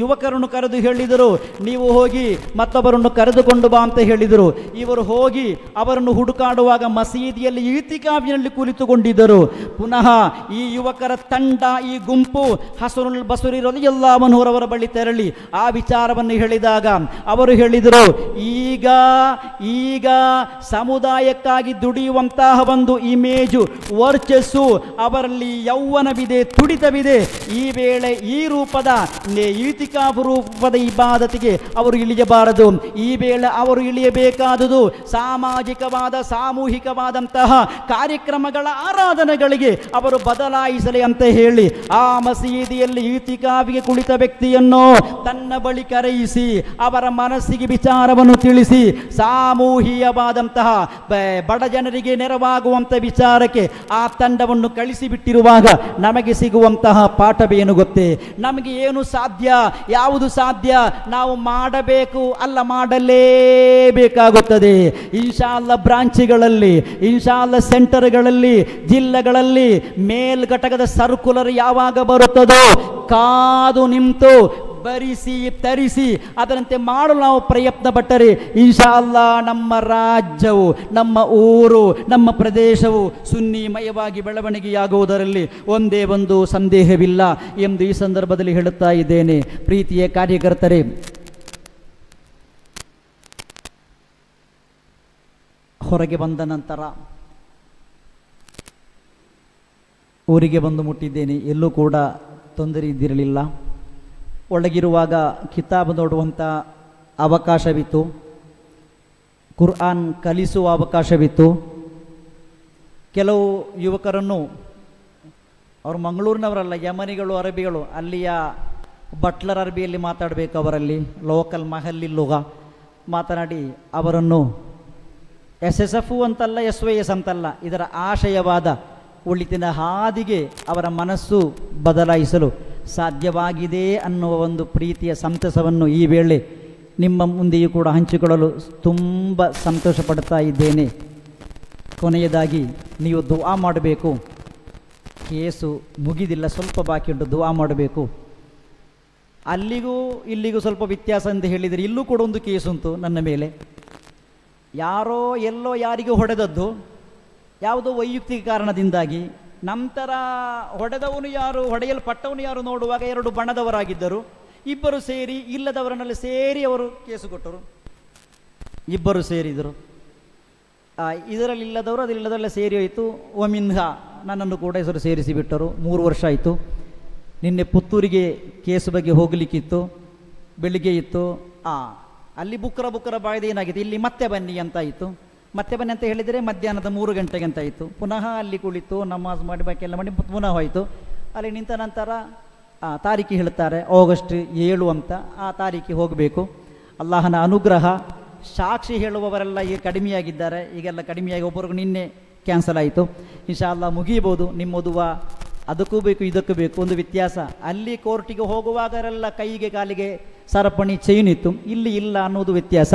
ಯುವಕರನ್ನು ಕರೆದು ಹೇಳಿದರು, ನೀವು ಹೋಗಿ ಮತ್ತೊಬ್ಬರನ್ನು ಕರೆದುಕೊಂಡು ಬಾ ಅಂತ ಹೇಳಿದರು. ಇವರು ಹೋಗಿ ಅವರನ್ನು ಹುಡುಕಾಡುವಾಗ ಮಸೀದಿಯಲ್ಲಿ ಈತಿಕಾವಿನಲ್ಲಿ ಕುಳಿತುಕೊಂಡಿದ್ದರು. ಪುನಃ ಈ ಯುವಕರ ತಂಡ ಈ ಗುಂಪು ಹಸುರು ಬಸುರಿ ಎಲ್ಲ ಮನ್ಹೂರವರ ಬಳಿ ತೆರಳಿ ಆ ವಿಚಾರವನ್ನು ಹೇಳಿದಾಗ ಅವರು ಹೇಳಿದರು ಈಗ ಈಗ ಸಮುದಾಯಕ್ಕಾಗಿ ದುಡಿಯುವಂತಹ ಒಂದು ಇಮೇಜು ವರ್ಚಸ್ಸು, ಅವರಲ್ಲಿ ಯೌವನವಿದೆ, ತುಡಿತವಿದೆ. ಈ ವೇಳೆ ಈ ರೂಪದ ಈತಿಕಾ ರೂಪದ ಇಬಾದತಿಗೆ ಅವರು ಇಳಿಯಬಾರದು. ಈ ವೇಳೆ ಅವರು ಇಳಿಯಬೇಕಾದುದು ಸಾಮಾಜಿಕವಾದ, ಸಾಮೂಹಿಕವಾದಂತಹ ಕಾರ್ಯಕ್ರಮಗಳ ಆರಾಧನೆಗಳಿಗೆ ಅವರು ಬದಲಾಯಿಸಲಿ ಅಂತ ಹೇಳಿ ಆ ಮಸೀದಿಯಲ್ಲಿ ಈತಿಕಾವಿಗೆ ಕುಳಿತ ವ್ಯಕ್ತಿಯನ್ನು ತನ್ನ ಬಳಿ ಕರೆಯಿಸಿ ಅವರ ಮನಸ್ಸಿಗೆ ವಿಚಾರವನ್ನು ತಿಳಿಸಿ ಸಾಮೂಹಿಕವಾದಂತಹ ಬ- ಬಡ ಜನರಿಗೆ ನೆರವಾಗುವಂಥ ವಿಚಾರಕ್ಕೆ ಆ ತಂಡವನ್ನು ಕಳಿಸಿಬಿಟ್ಟಿರುವಾಗ ನಮಗೆ ಸಿಗುವಂತಹ ಪಾಠವೇನು ಗೊತ್ತೇ? ನಮಗೆ ಏನು ಸಾಧ್ಯ? ಯಾವುದು ಸಾಧ್ಯ? ನಾವು ಮಾಡಬೇಕು ಅಲ್ಲ ಮಾಡಲೇಬೇಕಾಗುತ್ತದೆ. ಇನ್ಶಾಲ್ಲ ಬ್ರಾಂಚ್ಗಳಲ್ಲಿ ಇನ್ಶಾಲ್ಲ ಸೆಂಟರ್ಗಳಲ್ಲಿ, ಜಿಲ್ಲೆಗಳಲ್ಲಿ ಮೇಲ್ಘಟಕದ ಸರ್ಕುಲರ್ ಯಾವಾಗ ಬರುತ್ತದೋ ಕಾದು ನಿಂತು ಬರಿಸಿ, ತರಿಸಿ, ಅದರಂತೆ ಮಾಡಲು ನಾವು ಪ್ರಯತ್ನ ಪಟ್ಟರೆ ಇನ್ಶಾಲ್ಲ ನಮ್ಮ ರಾಜ್ಯವು, ನಮ್ಮ ಊರು, ನಮ್ಮ ಪ್ರದೇಶವು ಸುನ್ನಿಮಯವಾಗಿ ಬೆಳವಣಿಗೆಯಾಗುವುದರಲ್ಲಿ ಒಂದೇ ಒಂದು ಸಂದೇಹವಿಲ್ಲ ಎಂದು ಈ ಸಂದರ್ಭದಲ್ಲಿ ಹೇಳುತ್ತಾ ಇದ್ದೇನೆ. ಪ್ರೀತಿಯ ಕಾರ್ಯಕರ್ತರೇ, ಹೊರಗೆ ಬಂದ ನಂತರ ಊರಿಗೆ ಬಂದು ಮುಟ್ಟಿದ್ದೇನೆ. ಎಲ್ಲೂ ಕೂಡ ತೊಂದರೆ ಇದ್ದಿರಲಿಲ್ಲ. ಒಳಗಿರುವಾಗ ಕಿತಾಬ್ ನೋಡುವಂಥ ಅವಕಾಶವಿತ್ತು. ಕುರ್ಆನ್ ಕಲಿಸುವ ಅವಕಾಶವಿತ್ತು. ಕೆಲವು ಯುವಕರನ್ನು, ಅವರು ಮಂಗಳೂರಿನವರಲ್ಲ, ಯಮನಿಗಳು, ಅರಬಿಗಳು, ಅಲ್ಲಿಯ ಬಟ್ಲರ್ ಅರಬಿಯಲ್ಲಿ ಮಾತಾಡಬೇಕು ಅವರಲ್ಲಿ, ಲೋಕಲ್ ಮಹಲ್ಲಿ ಲೋಗ. ಮಾತನಾಡಿ, ಅವರನ್ನು ಎಸ್ ಎಸ್ ಎಫ್ ಅಂತಲ್ಲ ಎಸ್ ವೈ ಎಸ್ ಅಂತಲ್ಲ, ಇದರ ಆಶಯವಾದ ಉಳಿತಿನ ಹಾದಿಗೆ ಅವರ ಮನಸ್ಸು ಬದಲಾಯಿಸಲು ಸಾಧ್ಯವಾಗಿದೆ ಅನ್ನುವ ಒಂದು ಪ್ರೀತಿಯ ಸಂತಸವನ್ನು ಈ ವೇಳೆ ನಿಮ್ಮ ಮುಂದೆಯೂ ಕೂಡ ಹಂಚಿಕೊಳ್ಳಲು ತುಂಬ ಸಂತೋಷ ಪಡ್ತಾ ಇದ್ದೇನೆ. ಕೊನೆಯದಾಗಿ ನೀವು ದುವಾ ಮಾಡಬೇಕು. ಕೇಸು ಮುಗಿದಿಲ್ಲ, ಸ್ವಲ್ಪ ಬಾಕಿ ಉಂಟು, ದುವಾ ಮಾಡಬೇಕು. ಅಲ್ಲಿಗೂ ಇಲ್ಲಿಗೂ ಸ್ವಲ್ಪ ವ್ಯತ್ಯಾಸ ಅಂತ ಹೇಳಿದರೆ ಇಲ್ಲೂ ಕೂಡ ಒಂದು ಕೇಸ್ ಉಂಟು ನನ್ನ ಮೇಲೆ. ಯಾರೋ ಎಲ್ಲೋ ಯಾರಿಗೂ ಹೊಡೆದದ್ದು ಯಾವುದೋ ವೈಯಕ್ತಿಕ ಕಾರಣದಿಂದಾಗಿ ನಂತರ ಹೊಡೆದವನು ಯಾರು? ಹೊಡೆಯಲ್ಪಟ್ಟವನು ಯಾರು ನೋಡುವಾಗ ಎರಡು ಬಣದವರಾಗಿದ್ದರು ಇಬ್ಬರು ಸೇರಿ ಇಲ್ಲದವರನ್ನೆಲ್ಲ ಸೇರಿ ಅವರು ಕೇಸು ಕೊಟ್ಟರು. ಇಬ್ಬರು ಸೇರಿದರು. ಇದರಲ್ಲಿ ಇಲ್ಲದವರು ಅದಿಲ್ಲದಲ್ಲ ಸೇರಿ ಹೋಯಿತು. ಒಮಿನ್ಹ ನನ್ನನ್ನು ಕೂಡ ಹೆಸರು ಸೇರಿಸಿ ಬಿಟ್ಟರು. ಮೂರು ವರ್ಷ ಆಯಿತು. ನಿನ್ನೆ ಪುತ್ತೂರಿಗೆ ಕೇಸು ಬಗ್ಗೆ ಹೋಗಲಿಕ್ಕಿತ್ತು. ಬೆಳಿಗ್ಗೆ ಇತ್ತು. ಆ, ಅಲ್ಲಿ ಬುಕ್ಕರ ಬುಕ್ಕರ ಬಾಯ್ದು ಏನಾಗಿದೆ? ಇಲ್ಲಿ ಮತ್ತೆ ಬನ್ನಿ ಅಂತ ಆಯಿತು ಮತ್ತೆ ಬನ್ನಿ ಅಂತ ಹೇಳಿದರೆ ಮಧ್ಯಾಹ್ನದ ಮೂರು ಗಂಟೆಗೆ ಅಂತ ಆಯಿತು. ಪುನಃ ಅಲ್ಲಿ ಕುಳಿತು ನಮಾಜ್ ಮಾಡಿ ಬಾಕಿಯೆಲ್ಲ ಮಾಡಿ ಪುನಃ ಹೋಯಿತು. ಅಲ್ಲಿ ನಿಂತ ನಂತರ ಆ, ತಾರೀಖಿ ಹೇಳ್ತಾರೆ ಆಗಸ್ಟ್ ಏಳು ಅಂತ ಆ ತಾರೀಖಿಗೆ ಹೋಗಬೇಕು. ಅಲ್ಲಾಹನ ಅನುಗ್ರಹ ಸಾಕ್ಷಿ ಹೇಳುವವರೆಲ್ಲ ಈಗ ಕಡಿಮೆಯಾಗಿದ್ದಾರೆ. ಈಗೆಲ್ಲ ಕಡಿಮೆಯಾಗಿ ಒಬ್ಬರಿಗೂ ನಿನ್ನೆ ಕ್ಯಾನ್ಸಲ್ ಆಯಿತು. ಇನ್ಶಾ ಅಲ್ಲ ಮುಗಿಬೋದು ನಿಮ್ಮದುವ ಅದಕ್ಕೂ ಬೇಕು ಇದಕ್ಕೂ ಬೇಕು ಒಂದು ವ್ಯತ್ಯಾಸ. ಅಲ್ಲಿ ಕೋರ್ಟಿಗೆ ಹೋಗುವಾಗರೆಲ್ಲ ಕೈಗೆ ಕಾಲಿಗೆ ಸರಪಣಿ ಚೈನ್ ಇತ್ತು. ಇಲ್ಲಿ ಇಲ್ಲ ಅನ್ನೋದು ವ್ಯತ್ಯಾಸ.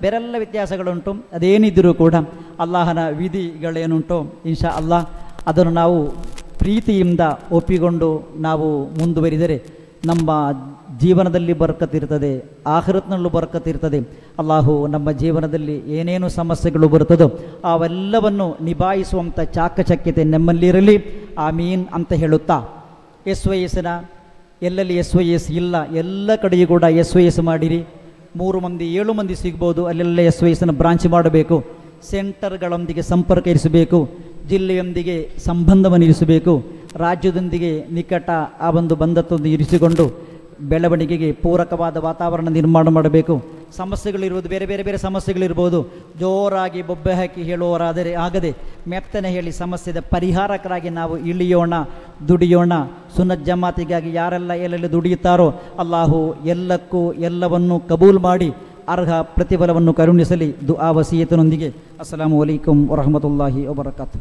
ಬೇರೆಲ್ಲ ವ್ಯತ್ಯಾಸಗಳುಂಟು ಅದೇನಿದ್ದರೂ ಕೂಡ ಅಲ್ಲಾಹನ ವಿಧಿಗಳೇನುಂಟು ಇನ್ಶಾ ಅಲ್ಲಾ ಅದನ್ನು ನಾವು ಪ್ರೀತಿಯಿಂದ ಒಪ್ಪಿಕೊಂಡು ನಾವು ಮುಂದುವರಿದರೆ ನಮ್ಮ ಜೀವನದಲ್ಲಿ ಬರ್ಕತ್ತಿರ್ತದೆ ಆಹೃತ್ನಲ್ಲೂ ಬರ್ಕತ್ತಿರ್ತದೆ ಅಲ್ಲಾಹು ನಮ್ಮ ಜೀವನದಲ್ಲಿ ಏನೇನು ಸಮಸ್ಯೆಗಳು ಬರುತ್ತದೋ ಅವೆಲ್ಲವನ್ನು ನಿಭಾಯಿಸುವಂಥ ಚಾಕಚಕ್ಯತೆ ನಮ್ಮಲ್ಲಿರಲಿ. ಆ ಮೀನ್ ಅಂತ ಹೇಳುತ್ತಾ. ಎಸ್ ವೈ ಎಸ್ನ, ಎಲ್ಲೆಲ್ಲಿ ಎಸ್ ವೈ ಎಸ್ ಇಲ್ಲ, ಎಲ್ಲ ಕಡೆಯೂ ಕೂಡ ಎಸ್ ವೈ ಎಸ್ ಮಾಡಿರಿ. ಮೂರು ಮಂದಿ, ಏಳು ಮಂದಿ ಸಿಗ್ಬೋದು. ಅಲ್ಲೆಲ್ಲ ಎಸ್ ವೈ ಎಸ್ನ ಬ್ರಾಂಚ್ ಮಾಡಬೇಕು. ಸೆಂಟರ್ಗಳೊಂದಿಗೆ ಸಂಪರ್ಕ ಇರಿಸಬೇಕು. ಜಿಲ್ಲೆಯೊಂದಿಗೆ ಸಂಬಂಧವನ್ನು ಇರಿಸಬೇಕು. ರಾಜ್ಯದೊಂದಿಗೆ ನಿಕಟ ಆ ಒಂದು ಬಂಧತ್ವವನ್ನು ಇರಿಸಿಕೊಂಡು ಬೆಳವಣಿಗೆಗೆ ಪೂರಕವಾದ ವಾತಾವರಣ ನಿರ್ಮಾಣ ಮಾಡಬೇಕು. ಸಮಸ್ಯೆಗಳಿರುವುದು ಬೇರೆ ಬೇರೆ ಬೇರೆ ಸಮಸ್ಯೆಗಳಿರ್ಬೋದು. ಜೋರಾಗಿ ಬೊಬ್ಬೆ ಹಾಕಿ ಹೇಳುವವರಾದರೆ ಆಗದೆ ಮೆತ್ತನೆ ಹೇಳಿ ಸಮಸ್ಯೆದ ಪರಿಹಾರಕರಾಗಿ ನಾವು ಇಳಿಯೋಣ, ದುಡಿಯೋಣ. ಸುನ್ನತ್ ಜಮಾತಿಗಾಗಿ ಯಾರೆಲ್ಲ ಎಲ್ಲೆಲ್ಲಿ ದುಡಿಯುತ್ತಾರೋ ಅಲ್ಲಾಹು ಎಲ್ಲಕ್ಕೂ ಎಲ್ಲವನ್ನೂ ಕಬೂಲ್ ಮಾಡಿ ಅರ್ಹ ಪ್ರತಿಫಲವನ್ನು ಕರುಣಿಸಲಿ ದುಆ ವಸೀಯತನೊಂದಿಗೆ. ಅಸ್ಸಲಾಮು ಅಲೈಕುಂ ವರಹಮತುಲ್ಲಾಹಿ ವಬರಕಾತು.